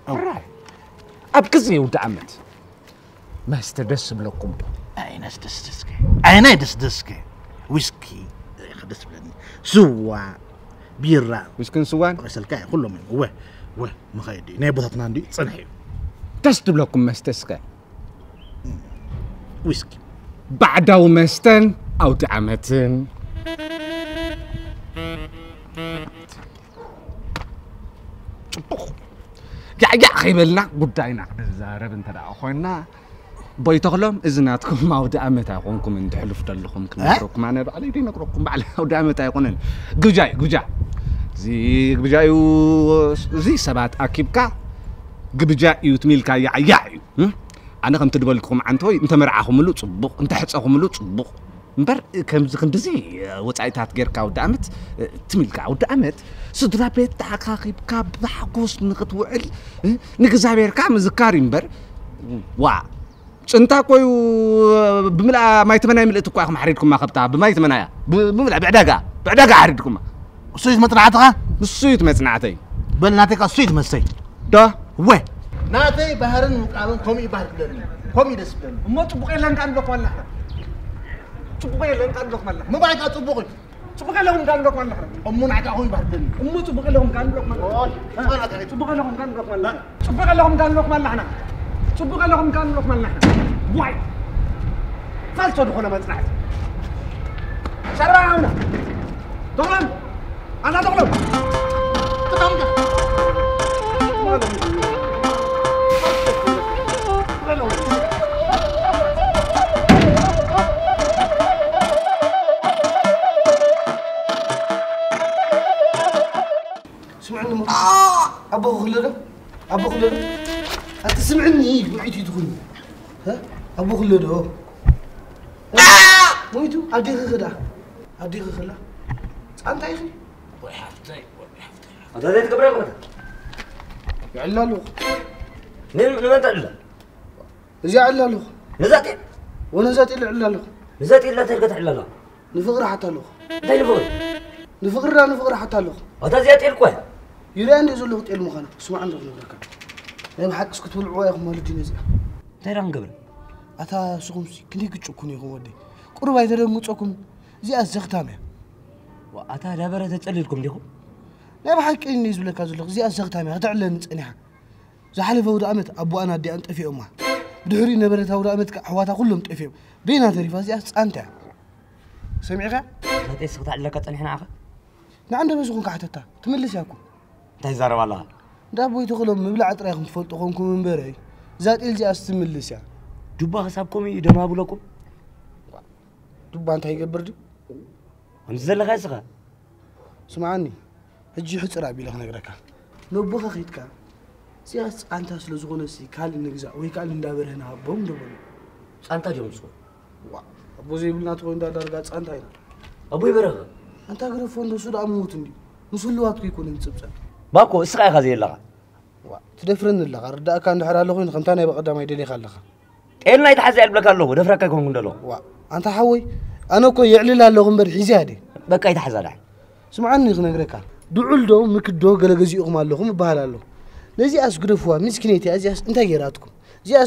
راي. أبكز يودعمت ما استدس بلكم. أين تستسكي أين تستسكي ويسكي. خدس بلادي سوا. بيرا ويسكن سوا سوان ويسلكا كله من وه وه مخيدي نيبو تطناندي صنحي تستب لكم مستسكي. ويسكي. بعد ومستن أو تعمتن. يا يا خيبلنا. قداينا. زارب انت دا خوينا ከይበልና ጉዳይና ክንዛረብ እንተ ደኣ ኮይንና بيتغلم إذناتكم مع ودي أمتا يقونكم من تحلف دلكم كنقركم أنا بعلي دي نقركم بعلي ودي أمتا يقونن جوجاي جوجا زي جوجاي زي سبات أكيبكا جبجا يتميلكا يا يا أنا كم تدبلكم عنتوي أنت مرعاهم له صبق أنت حتصهم له صبق እምበር ከምዚ ክንዲዚ ወፃኢታት ጌርካ ወዲ ዓመት ትሚልካ ወዲ ዓመት ስድራ ቤት ተሓካኺብካ ብሓጎስ ንኽትውዕል ንእግዚኣብሔርካ ምዝካር እዩ እምበር ዋ ጭንታ ኮዩ ብምልኣ ማይ ተመናይ ምልእቲ እኳ ኢኹም ሓሪድኩማ ከብታ ብማይ ተመናያ ብምልኣ ብዕዳጋ ብዕዳጋ ሓሪድኩማ እሱይት መጥናዕትኻ ንሱ እዩ ትመፅናዕተይ በል ናተይ ካ እሱይት መሰይ ዶ ወ ናተይ ባህርን ምቃምን ከምኡ ይባሃል ክብለኒ ከምኡ ደስ ብለኒ እሞ ፅቡቅ የለን ቃንሎክ መላሕ ፅቡቅ የለን ቃንሎክ መላሕ ምባይካ ፅቡቅ እዩ ፅቡቅ የለኹም ቃንሎክ መላሕ እሙ ናዕካ ከምኡ ይባሃል ክብለኒ እሞ ፅቡቅ የለኹም ቃንሎክ መላሕ ፅቡቅ የለኹም ቃንሎክ መላሕ ፅቡቅ የለኹም ቃንሎክ መላሕና ፅቡቅ የለኹም ቃንሎክ መላሕና ዋይ ፋልቶ ድኾነ መፅናዕቲ ሸርባ ሃውና ተኽሎም ኣና ተኽሎም سمعني مرة أبو خلده أبو خلده أنت سمعني وعيتي تقول ها؟ أبو خلده هو مويتو أديك خدا أديك خلا أنت يا أخي. أنت زي تقبل يا يعلا له نمن تعلم زي علا له نزاتي وأنا زات إلا علا له نزاتي لا تلقى تعلم نفقر حتى له داي نقول نفقر نفقر حتى له أنت زي تلقى له تقل مخانا. اسمع عندك نقولك أنا بحق اسكت والعوا يا أخو مال الدين زي تيران قبل. أتا سقوم سي كني كتشوكوني أخو ودي قرب هاي ترى متشوكم زي أزغتامي وأتا دابرة تسألكم ديكم لا بحق إني زول لك زول زي أزغتامي هتعلن نتسنيها زحلف ود أمت. أبو أنا دي أنت في أمها. بدحري نبرت هود أمت. حواتا كلهم تفيهم بينا تريفا زي أنت. سمعك؟ لا تسقط على لك تنحنا عقل نعند بس كون كحتتا تملس ياكو تهزار والله دا بوي تخلهم مبلع طريقكم تفلطوا خونكم من بري زاد إلجي أستملس يا جبا حسابكم يدما أبولكم دبا أنت هيقبر دي أنت زل غاسقة سمعني هجي حصر أبي لك نقرأك نبوخ خيتك سياس أنت أصل زغون سي كال نجزا وي كال ندابر هنا بوم دبل أنت جمسو أبو زي بلنا تقول دا درجات أنت هنا أبوي دو باكو اسقى غازي لغا تدفرن الله ردا كان دحر الله خوين خمتانا يبقى قدام يدلي خلخ إلنا يتحزي علبك الله دفرك كون دلو وا أنت حوي أنا كو يعلل الله غنبر حزادي بقى يتحزى لح سمعني خنقرك دعول دو قال جزي أغمى لهم بهال الله لزي أس قرفوا مسكينتي أزي أس أنت جيراتكم زي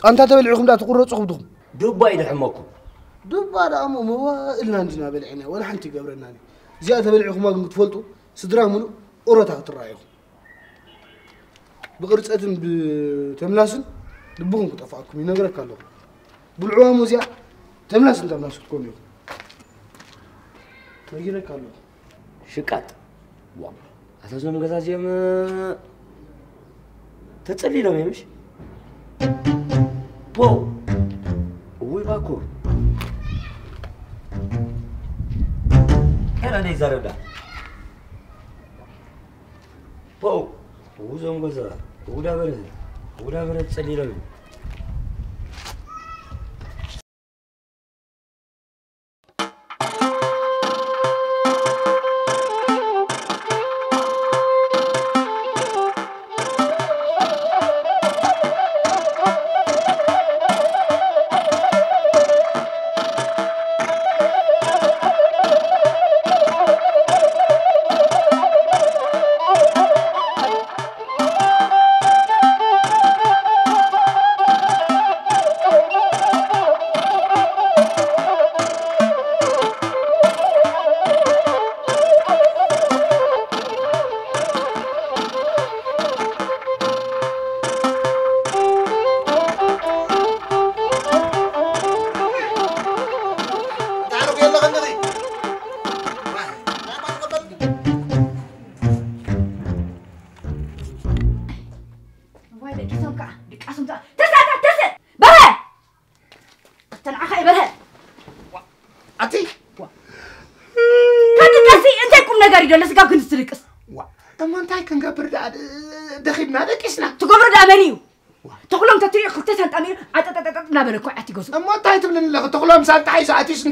ፃንታ ተበሊዕኹም ዳ ትቑረፁኹም ድኹም ዱባ እዩ ንሕመኩም ዱባ ደኣሞ መዋ ኢልና እንዲና በሊዕና ወላ ሓንቲ ይገብረና እዚኣ ተበሊዕኹማ ግን ክትፈልጡ ስድራ ሙሉእ ቁረታ ክትረኣይኹም ብቅርፀትን ብተምላስን ልብኹም ክጠፋእኩም ይነግረካ ኣለኹ ብልዕዋሙ እዚኣ ተምላስን ተምላስ ክትኮኑ ኢኹም ነጊረካ ኣለኹ ሽቃጥ ኣታዞም ገዛ እዚኦም ተፀሊሎም እየምሽ Po. Uy bako. Yana ne zarar da? Po. Uzun gaza. Uda gaza. Uda gaza tsalirar.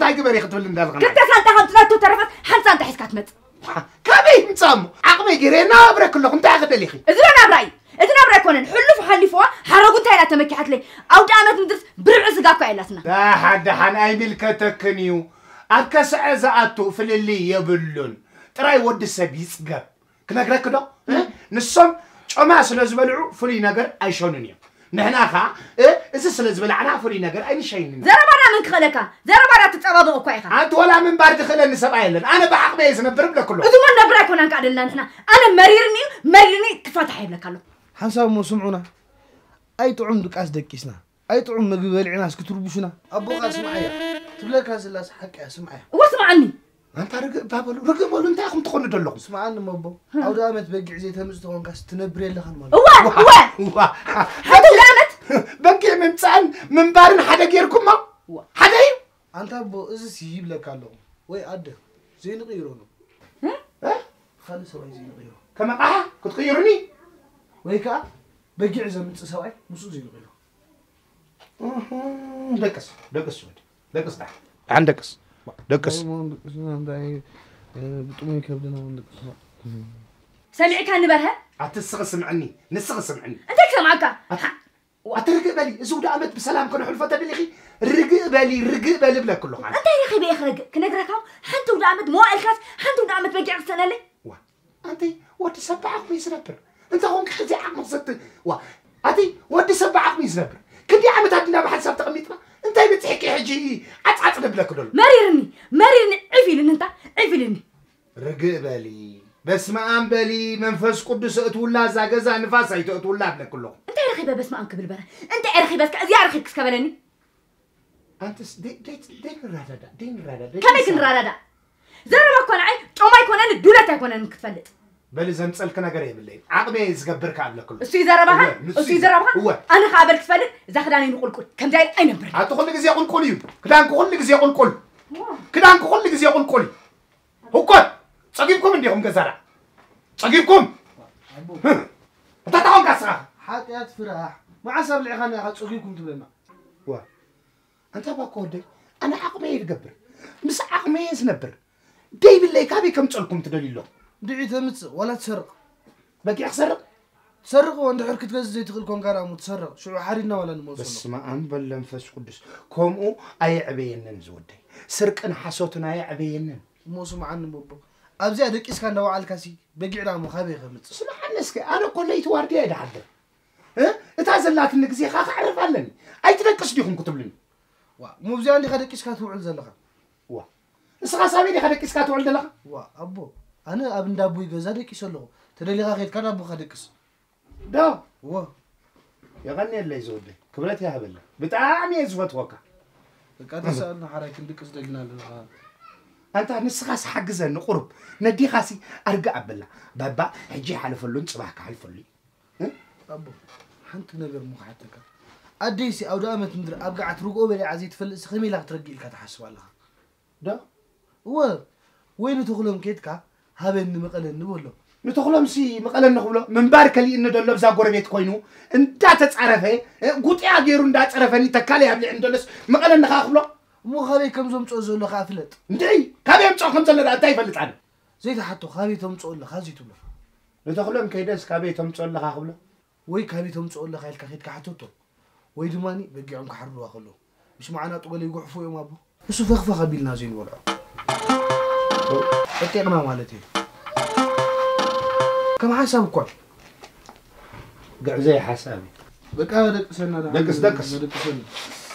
እንታይ ግበር እዩ ክትብል እንዳልኸና ክልተ ሳንጣ ከምትናቱ ተረፈት ሓንቲ ሳንጣ ሒዝካ ትመፅእ ካበይ ምፃ እሞ ዓቕመይ ገይረ ናብረ ከለኹ እንታይ ክደሊ ኢኺ እዚ ዶ ናብራ እዩ እቲ ናብራ ኣይኮነን ሕሉፍ ሓሊፍዋ ሓረጉ እንታይ ኢላ ተመኪሓትለይ ኣውደ ዓመት ምድርስ ብርዕ ስጋ እኳ የላትና ዳሓዳሓን ኣይምልከተክን እዩ ኣብ ከስዐ ዝኣቱ ፍልሊ የብሉን ጥራይ ወዲ ሰብ ይፅገብ ክነግረክ ዶ እ? ንሶም ጮማ ስለ ዝበልዑ ፍሉይ ነገር ኣይሸኑን እዮም ንሕና ከዓ እ፣ እዚ ስለ ዝበላዕና ፍሉይ ነገር ኣይንሸይንን ዘረባና ምን ክኽእለካ ዘረባና ትፀባበቕ እኳ ኢኻ ኣንቲ ወላ ምንባር ዝኽእለኒ ሰብኣ የለን ኣነ ብዓቕመ እየ ዝነብር ብለክሎ እዚ ሞ ነብራ ኣይኮነን ከዓ ደልና ንሕና ኣነ መሪርኒ እዩ መሪርኒ ክፈታሕ ይብለካ ኣሎ ሓንሳብ ሞ ስምዑና ኣይጥዑም ድቃስ ደቂስና ኣይጥዑም ምግቢ በሊዕናስ ክትርቡሹና ኣቦኻ ስምዓያ ትብለካ ዘላስ ሓቂ እያ ስምዓያ እዎ ስማዓኒ እንታ ርግእ ባበሉ ርግእ በሉ እንታይ ኹም ትኾኑ ደለኹም ስምዓኒ ሞ ኣቦ ኣውደ ዓመት በጊዕ ዘይተምፅ ተኾንካስ ትነብር የለኻን ማለት እወ እወ ዋ ሓንቲ ኣውደ ዓመት በጊዕ ምምፃእን ምንባርን ሓደ ጌርኩማ ሓደ እዩ ኣንታ ኣቦ እዚ ሲ ይብለካ ኣለኹ ወይ ኣደ ዘይንቕይሮ ነው ካልእ ሰብኣይ ዘይንቕይሮ ከም ኣቕሓ ክትቅይሩኒ ወይ ከዓ በጊዕ ዘምፅእ ሰብኣይ ምስኡ ዘይንቕይሮ ደቅስ ደቅስ ወዲ ደቅስ ዳ ኣን ደቅስ ደቅስ ብጥሙይ ከብድና ደቅስ ሰሚዕካ ንበርሀ ኣትስኺ ስምዕኒ ንስኺ ስምዕኒ እንታይ ክሰምዓካ واترجع بالي زود عمت بسلام كنا حلفة تبلي خي رجع بالي رجع بالي بلا كله عن أنت يا أخي بيخرج كنا هم حنت ود عمت مو الكاس حنت ود عمت بيجي السنة لي؟ وا. أنت ود سبع عقمي سنبر أنت هون كنت زي عقم زت وا. أنت ود سبع عقمي سنبر كدي عمت عندنا بحسب تقميتنا أنت بتحكي حجي. عت عت بلا كله مريرني مريرني. عفي لن أنت. عفي لني رجع بالي በስመ ኣብ በሊ መንፈስ ቅዱስ እትውላ እዛ ገዛ ንፋስ ኣይተእትውላ ብለክ ኣለኹ እንታይ ረኺበ በስመ ኣብ ክብል በረ እንታይ ረኺበስካ እዚኣ ረኺብክስ ከበለኒ ኣንተስ ደይንራዳዳ ደይንራዳዳ ከመይ ክንራዳዳ ዘረባ እኮ ንዓይ ጮማ ኣይኮነን ዱለት ኣይኮነን ክትፈልጥ በሊ ዘምፀልክ ነገር የብለይ ዓቕሜ ዝገብርካ ኣለክ እሱ እዩ ዘረባኻ እወ፣ ንሱ እሱ እዩ እዩ። ዘረባኻ እወ። ኣነ ከዓ በል ክትፈልጥ እዛ ክዳነይ ንቁልቁል ከምዚ ዓይነት ኣይነብርን ኣቲ ኩሉ ግዜ ቁልቁል እዩ ክዳንኩ ኩሉ ግዜ ቁልቁል ክዳንኩ ኩሉ ግዜ ቁልቁል ህኮት ፀጊብኩም እንዲኹም ገዛዳ ፀጊብኩም እታታኾንካ ስኻ ሓጢኣት ፍራሕ መዓስ ኣብ ልዕኻ ንኻ ፀጊብኩም ትብለና ዋ እንታ ባኮ ወደይ ኣነ ዓቕመ እየ ዝገብር ምስ ዓቕመ እየ ዝነብር ደይብለይ ካበይ ከም ፀልኩም ትደልዩ ኣለኹ ድዒ ተምፅእ ዋላ ትሰርቕ በጊዕ ክሰርቕ ትሰርቕ ዎ እንድሕር ክትገዝእ ዘይትኽእል ኮንካ ዳሞ ትሰርቕ ሽዑ ሓሪድና ዋላ ንመልሶ በስመ ኣብ በለ መንፈስ ቅዱስ ከምኡ ኣየዕበየንን ዝወደይ ስርቅን ሓሶትን ኣየዕበየንን እሞ ስምዓኒ ቦቦ أبزي أدقيسك أنا وعلك سي بقعنا مخابي غمت سمحنسك أنا كل ليت واردي أيد عدل ها أتعزلات إنك زي خاف أعرف علني أي تنقص ليهم كتب لي وا مو بزي عندي خدك إسكات وعل زلخة وا نسخة سامي خدك إسكات وعل زلخة وا أبو أنا أبن دابوي جزادك يسلو تدلي غير كان أبو خدكس دا وا يغني اللي يزودي كبرت يا هبل بتاع عمي يزفت وكا بقى تسألنا حراك ندكس دقنا لها ኣለና ኣንታ ንስኻስ ሓግዘኒ ቁሩብ ነዲኻሲ ኣርግእ ኣበላ ባባ ሕጂ ሓልፈሉን ፅባሕ ክሓልፈሉ እዩ ኣቦ ሓንቲ ነገር ሙካሓተካ ኣደይሲ ኣውደ ዓመት ምድሪ ኣብ ገዓት ርግኦ በሊዓ ዘይትፈልጥ ሲ ከመይ ኢላ ክትረጊ ኢልካ ተሓስብ ኣለኻ ዶ እወ ወይ ንተኽሎም ኬድካ ሃበኒ መቐለኒ በሎ ንተኽሎምሲ መቐለ ንኽብሎ ምንባር ከሊእኒ ደሎ ብዛ ጎረቤት ኮይኑ እንዳተፃረፈ ጉጢያ ገይሩ እንዳፀረፈኒ ተካለይ ኣብሊዕ እንደሎስ መቐለ ንኻ ክብሎ እሞ ካበይ ከም ዘምፅኦ ዘሎ ከዓ ፍለጥ እንድዒ ካበይ ኣምፅኦ ከም ዘሎ እንታይ ይፈልጥ ኣነ ዘይተሓቶ ካበይ ተምፅኦ ኣለካ እዚ ትብሎ ንተኽሎም ከይደስ ካበይ ተምፅኦ ኣለኻ ክብሎ ወይ ካበይ ተምፅኦ ኣለካ ኢልካ ከድካ ሓተቶ ወይ ድማኒ በጊዖም ክሓርድዋ ከለዉ ምስ ማዓና ጥበለ ይጉሕፉ እዮም ኣቦ እሱ ፈኽፈኽ ኣቢልና ዘይንበልዖ ጠጢቕና ማለት እዩ ከም ሓሳብ እኳ ግዕዘይ ሓሳብ እዩ በቃ ደቅሰና ዳ- ደቅስ፣ ደቅስ። ደቅሰና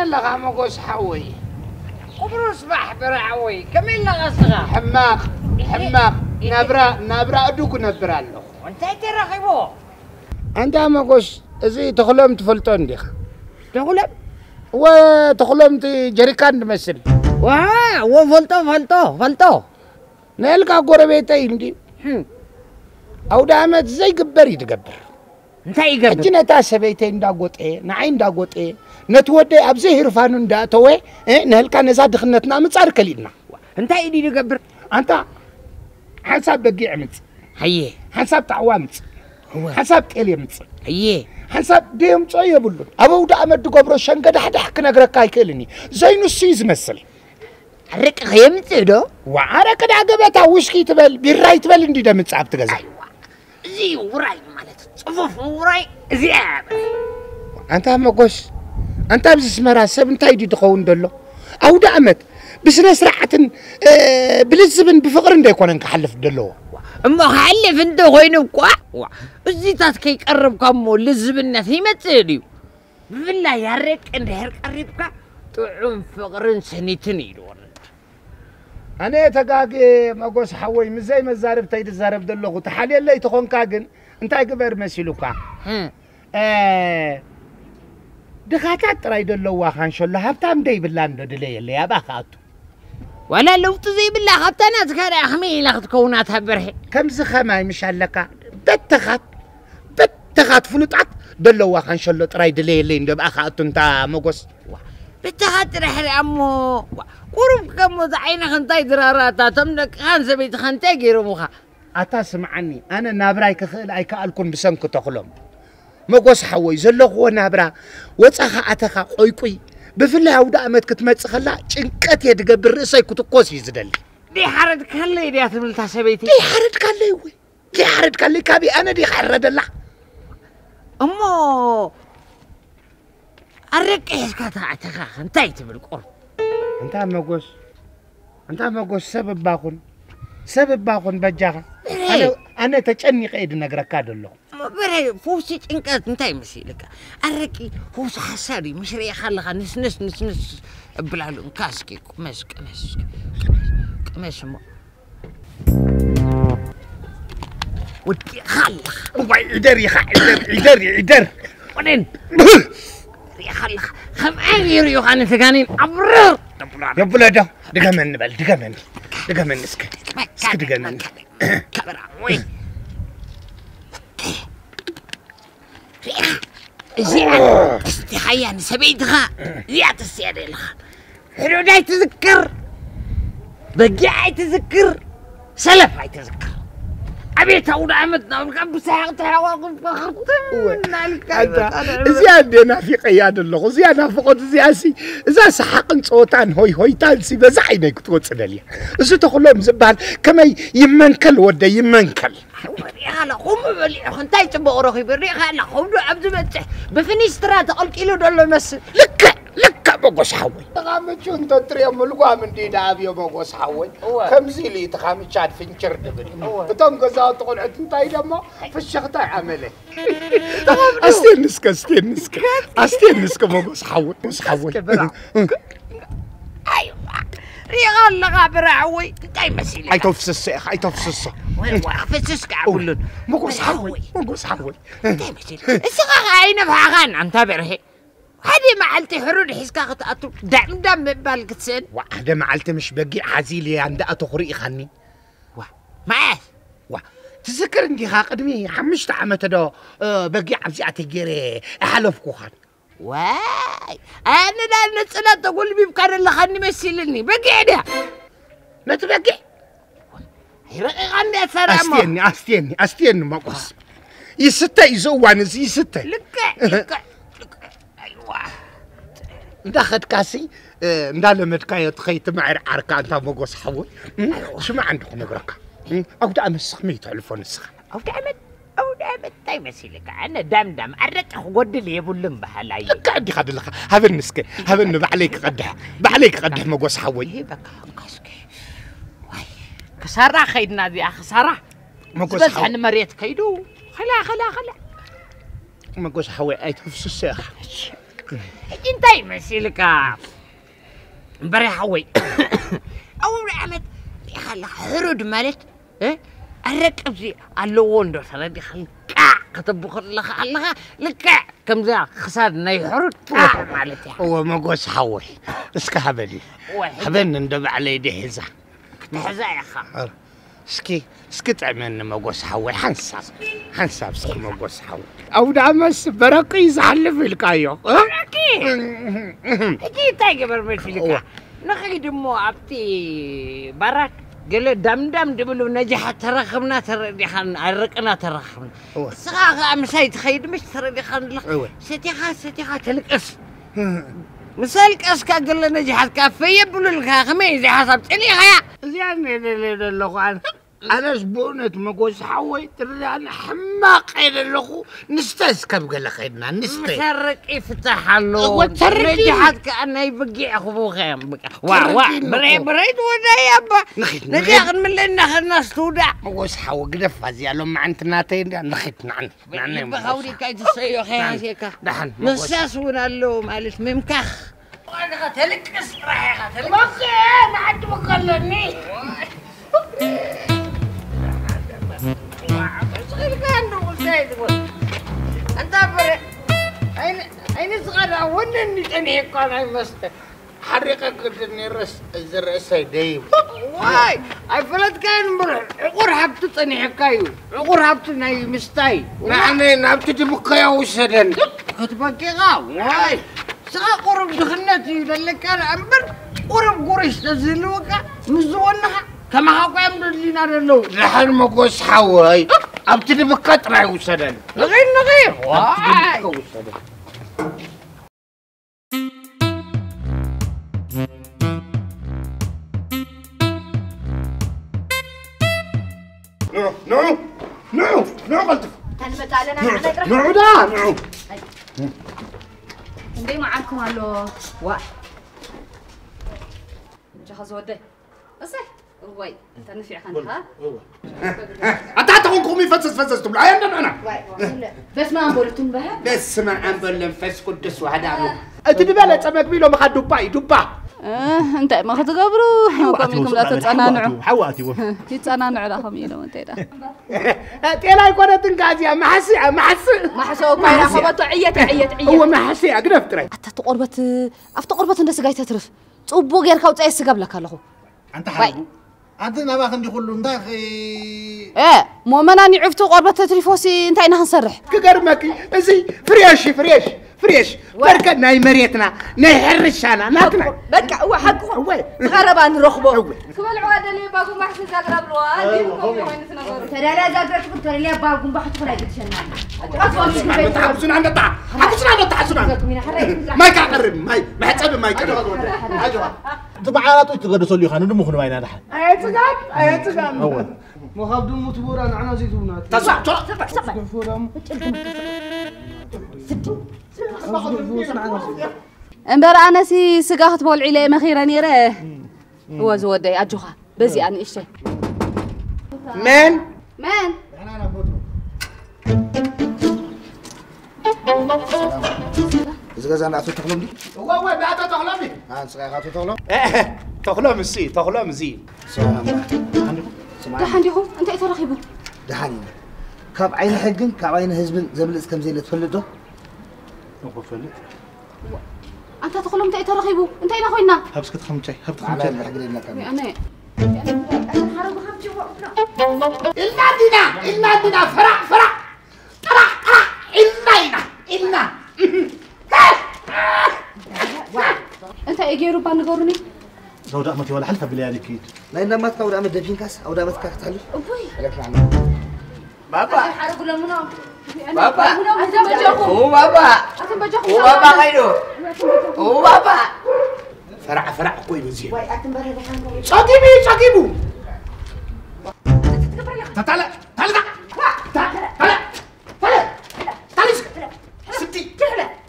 ከመይ ኣለኻ መጎስ ሓወይ قبر اصبح برعوي كمل غصغا ሕማቕ ሕማቕ ናብራ ናብራ እዱጉ ነብር ኣለኹ وانت ترغبو ኣንታ መጎስ እዚ ተኽሎም ትፈልጦ እንዲኻ تغلب ወ ተኽሎም እቲ ጀሪካን ትመስል واه وفلتو فلتو فلتو ንልካ ጎረቤተይ እንዲ ኣውደ ዓመት ዘይግበር እዩ ትገብር انت ሕጂ يقبل ነታ ሰበይተይ እንዳጎጠ ንዓይ እንዳጎጠ ነቲ ወደይ ኣብ ዘይርፋኑ እንዳእተወ ንህልካ ነዛ ድኽነትና ምፃር ከሊድና እንታይ እዩ ዝገብር ኣንታ ሓንሳብ በጊዕ ምፅእ ኣየ ሓንሳብ ጣዕዋ ምፅእ ሓንሳብ ጤል የምፅእ ኣየ ሓንሳብ ደየምፆ የብሉን ኣብ ኣውደ ኣመድ ገብሮ ሸንገዳሕዳሕ ክነግረካ ኣይክእልን እዩ ዘይንሱ እዩ ዝመስል ርቂ ከየምፅእ ዶ ዋዓረቂ ዳ ገበታ ውሽኪ ትበል ቢራይ ትበል እንዲ ደምፅእ ኣብቲ ገዛ እዚ ውራይ ማለት ፅፉፍ ውራይ እዚኣ ኣንታ መጎሽ መጎስ ኣንታ ኣብዚ ስመራ ሰብ እንታይ ድዩ ትኸውን ደሎ ኣውደ ዓመት ብስነ ስርዓትን እ፣ ብልዝብን ብፍቕሪ እንዳይኮነን ክሓልፍ ደለዎ እሞ ክሓልፍ እንተ ኮይኑ እኳ ዋ፣ እዚታት ከይቀርብካ እሞ ልዝብነት ይመፅእ ድዩ ብፍላይ ያረቅ እንድሕር ቀሪብካ ጥዑም ፍቕርን ስኒትን እዩ ዝወርድ ኣነ ተጋግ መጎስ ሓወይ ምዘይ መዛርብ ተይድዛረብ ዘለኹ ተሓልየለይ ትኾንካ ግን እንታይ ግበር መሲሉካ እ፣ ድኻታት ጥራይ ደለዋ ካንሸሎ ሃብታም ደይብላ እንዶ ድለየለይ ኣባ ከኣቱ ዋላ ለውጢ ዘይብላ ካብታና ዝካልኣ ከመይ ኢላ ክትከውናት በርሒ ከምዚ ኸማይ ምሽ ኣለካ በተኻት በተኻት ፍሉጣት ደለዋ ካንሸሎ ጥራይ ድለየለይ እንዶ ብኣ ከኣቱ እንታ መጎስ ብትኻ ጥራሕ ርያ እሞ ዋ፣ ቁሩብ ከሞ ዝዓይንኽ እንታይ ድራራታ እቶም ደቅኻን ሰበይትኻ እንታይ ገይሮሙኻ ኣታ ስምዓኒ ኣነ ናብራይ ክኽእል ኣይከኣልኩን ብሰንኪ ተኽሎም መጎስ ሓወይ ዘለኽዎ ናብራ ወፃኻ ኣተኻ ቆይቁይ ብፍላይ ኣውደ ዓመት ክትመፅእ ከላ ጭንቀት እየ ትገብር ርእሰይ ክትኮስ እዩ ዝደሊ ዲሓረድ ካለይ ድያ ትብልታ ሰበይቲ ሓረድካለይ ወይ ሓረድካለይ ካበይ ኣነ ዲ ሓረደላ እሞ ኣረቂ ሒዝካ ተዓተኻ እንታይ ትብል ቁር እንታ መጎስ እንታ መጎስ ሰብ እባኹን ሰብ እባኹን በጃኻ ኣነ- ኣነ بري فوسي تنكات نتاي مسيلك اركي فوس حساري مش ريح لغا نس نس نس نس. بلعلو. كاسكي كماش كماش كماش مو ودي خلخ. وباي ادر يا ادر يا ادر ونين يا خلخ خم اي ريو خان فقانين. أبرر. يا بلادا دقا من بل. دقا من دقا من اسكت. اسكت دقا من كبر. (coughs) وين؟ ወይ እዚኣ እስቲ ሓያ ንሰበይትኻ እዚኣ ተስያደ ኢልኻ ሕዱድ ኣይትዝክር በጊዕ ኣይትዝክር ሰለፍ ኣይትዝክር ዓቤት ኣውደ ዓመት ናብልካ ብሳሓቅ ተሓዋቕፍካ ክትናልካ እዚኣ እንደ ናፊቀያ ደለኹ እዚኣ ናፍቆት እዚኣ ሲ እዛ ሰሓቅን ፀወታን ሆይ ሆይታን ሲ በዛ ዓይነይ ክትወፅእ ደልያ እዚ ተኽሎም ዝበሃል ከመይ ይመንከል ወደይ ይመንከል بريخة نخوم بريخة انتاي تبقرخي بريخة نخوم دو عبد متح بفني سترات قل كيلو دولار مس لك لك بقص حوي. تخامتش أنت تريم القوام اندي دابيو بقص حوي. كمزي لي تخامتش عاد فنشر دبري بتم قزاو تقول عد انتاي دما في الشغطة عمله استنسك استنسك استنسك بقص حوي بقص حوي. (laughs) يلا غابر عوي. داي مسيلة أي تفسس اخ أي تفسس وين وقفسس كعبلون مقوس حوي مقوس حوي داي مسيلة. السقاق عين فعغان عن تابره هذه معلتي هرون حسكا قطعتو دم دم بالك تسن واحدة معلتي مش بقي عزيلي عند أتخري خني وا. معاش وا. تذكر آه، بقي عبزي ዋይ ኣነ ዳ ነፅላት ተጎልቢብካ ዘለኻኒ መሲልኒ በጊዕ ድያ ነቲ በጊዕ ይረቂቓ እንድያ ትሰርዕ እሞ ኣስትየኒ ኣስትየኒ ኣስትየኒ መቆስ ይስተ እዩ ዝእዋን እዚ ይስተ ልክዕ ልክዕ ልክዕ ኣይዋ እንዳኸድካሲ እ፣ እንዳለመድካዮ ትኸይትማዕር ዓርካ እንታ መጎስ ሓወይ ሽማዕ እንድኹ ነግረካ ኣጉዳ ኣመስኽ መይ ትሕልፎ ንስኻ ኣውደ ዓመት ኣውደ ዓመት እንታይ መሲልካ ኣነ ዳምዳም ኣረቂ ክጎድል የብሉን ባህላ እዩ ልክዕ እንዲኻ ድለኻ ሃበኒ እስከ ሃበኒ ባዕለይ ክቐድሕ ባዕለይ ክቐድሕ መጎስ ሓወይ በቃ ካስኪ ዋይ ክሳራ ከይድና እዚኣ ክሳራ መጎስ ዝበዝሐ ሓወይ ንመሬት ከይዱ ኸላ ኸላ ኸላ መጎስ ሓወይ ኣይተፍስሶ ኢኻ ሕጂ እንታይ መሲልካ በሪሓወይ ኣብኡ ዓመት ዲኻ ሕሩድ ማለት أركبزي اللوندو وندر سلدي خلكع كتبخ الله الله. لكع كم ذا خساد مالتي. هو ما قوس حول اسك حبني حبني ندب على يدي حزة. حزة يا خا. سكي سكي تعملنا ما قوس حول. حنساب. حنساب سكي ما قوس حول. أو دعمس برقي يزحلف الكايو. برقي أجي تاجي برمي في الكايو أه؟ (laughs) نخي دمو عبتي برك قال له دم دم دبلو نجح ترخمنا ترى تردي خان عرقنا ترخمنا سقاق مساي تخيد مش ترى تردي خان ستي ها ستيحة ستيحة تلقس مسالك اسكا قال نجحت كافية بلو لك خمي زي حسب تلي خيا زيان اللي لو خان أنا زبونت ما قوس حويت أنا حماق إلى الاخو نستسكب قال خيرنا نستي مسرك افتح الله وترك حد كان يبقي أخو بو خيم وا وا. بري بري ودا يابا نخيت من لنا خلنا سودا قوس حوق قدف هذه لو ما عندنا ناتين نخيت. نعم. نعن نعن بخوري كاي تسيو خير نعم. هيك نحن نساس ونا اللوم الف ممكخ أنا قتلك اسرح قتلك. ما ما عاد وقلني (laughs) الكهن وسيد أنت أبري أين أين صغر وين إني تاني قانا مست حرقة قلت إني رس زر سيدي واي أي فلت كان مر عقور حبت تاني حكايو عقور حبت ناي مستاي نعني نبت تبكي أو سدن كتبكي غاو واي سقى قرب دخلتي لك أنا أمبر قرب قريش تزلوك مزونها أنا هاكو أمر لنا أنا نحن مقوس حواي ابتدي بكترة وسدن ንኸይድ ንኸይድ ዋይ وسدن نعو نعو نعو نعو قلت ተንመጣ ኣለና ንዓና ጥራሕ نعو دا نعو እንደይ መዓልኩም ኣሎ ዋ ጃኸ ዝወደይ እሰይ እወይ ተንፊዕካ ንኻ أنت تكون قومي فزز فزز تبلا أنا أنا በስመ ኣብ ወልቱን በሃ اسمع عن بلنفس قدس وهذا أتدبل سمك بيلو ما خد دبا دبا እንታይ ማ ክትገብሩ ከምኢኩም ዳ ተፀናንዑ ሓዋእትዎ ይፀናንዑ ዳ ከምኡ ኢሎም እንታይ ዳ تيلا يكون تنقازيا محسي محسي ማሕሶ ኳይራ ከበቶ ዕየት ዕየት ዕየት هو محسي أقرف ترى ኣታቲ ቆርበት ኣብቲ ቆርበት እንደ ስጋ ይተትርፍ ፅቡቅ ጌርካ ውፅአ ስጋ ብለካ ኣለኹ عندنا نباخن دخول لندا خي. إيه مو من أنا عفتو قربة تليفوسي أنت أنا هنصرح كقرمكي إزي فريش فريش. فريش بركة ناي مريتنا ناي حرشانا ناتنا. بركة هو حقه هو غربان رخبه هو كمال عواد اللي باقوم بحث زاقرب ترى لا زاقرب ترى لا باقوم بحث فرق شنا أصلا مش حبسنا عند طع حبسنا عند طع حبسنا ما يقرب ما ما يتعب ما يقرب تبعاتو تقدسوا أنا خانو دمو خنو أنا دحن أنا ايتقام أول. ما خاب دمو تبورا نعنا زيتونا تسع أنا تسع أنا امبر أنا سي سقا خطبول عيلي مخيرا نيره هو زودي اجوها بزي أنا اشتي من من أنا أنا فوتو أعطيك تخلم دي هو هو بعد تغلبي ها صغير أعطيك تخلم تغلم سي تغلم زي سلام ድሓን ዲኹም እንታይ እዩ ተረኺቡ دحاني كاب عين حقن كاب عين هزبن زبل كم زي اللي تفلده ኣንታ ተኽሎም እንታይ እዩ ተረኺቡ እንታይ ኢና ኮይና ሃብስክት ከምቻይ ሃብቲ على ከምቻይ الحق لنا كم ኣነ إلا دينا إلا دينا فرع فرع فرع فرع إلا إنا إلا انت ايجيرو بانغورني زود أمتي ولا حلفة بليالي كيد لأن ما تقول أمد دفين كاس أو دامتك تحلف. أبوي. بابا. حرق لمنا بابا. أنتم بجاكم هو بابا. أنتم بجاكم هو بابا غيره. هو بابا. فرع فرع قوي بزين واي اتم بره بحنك شاكيبي شاكيبو. تعال تعال تعال تعال تعال تعال تعال تعال تعال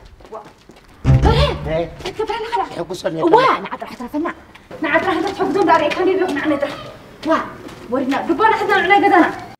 إيه؟ إيه، ترى كبر أنا خلاص قصر ورنا دبر حدا على قدنا.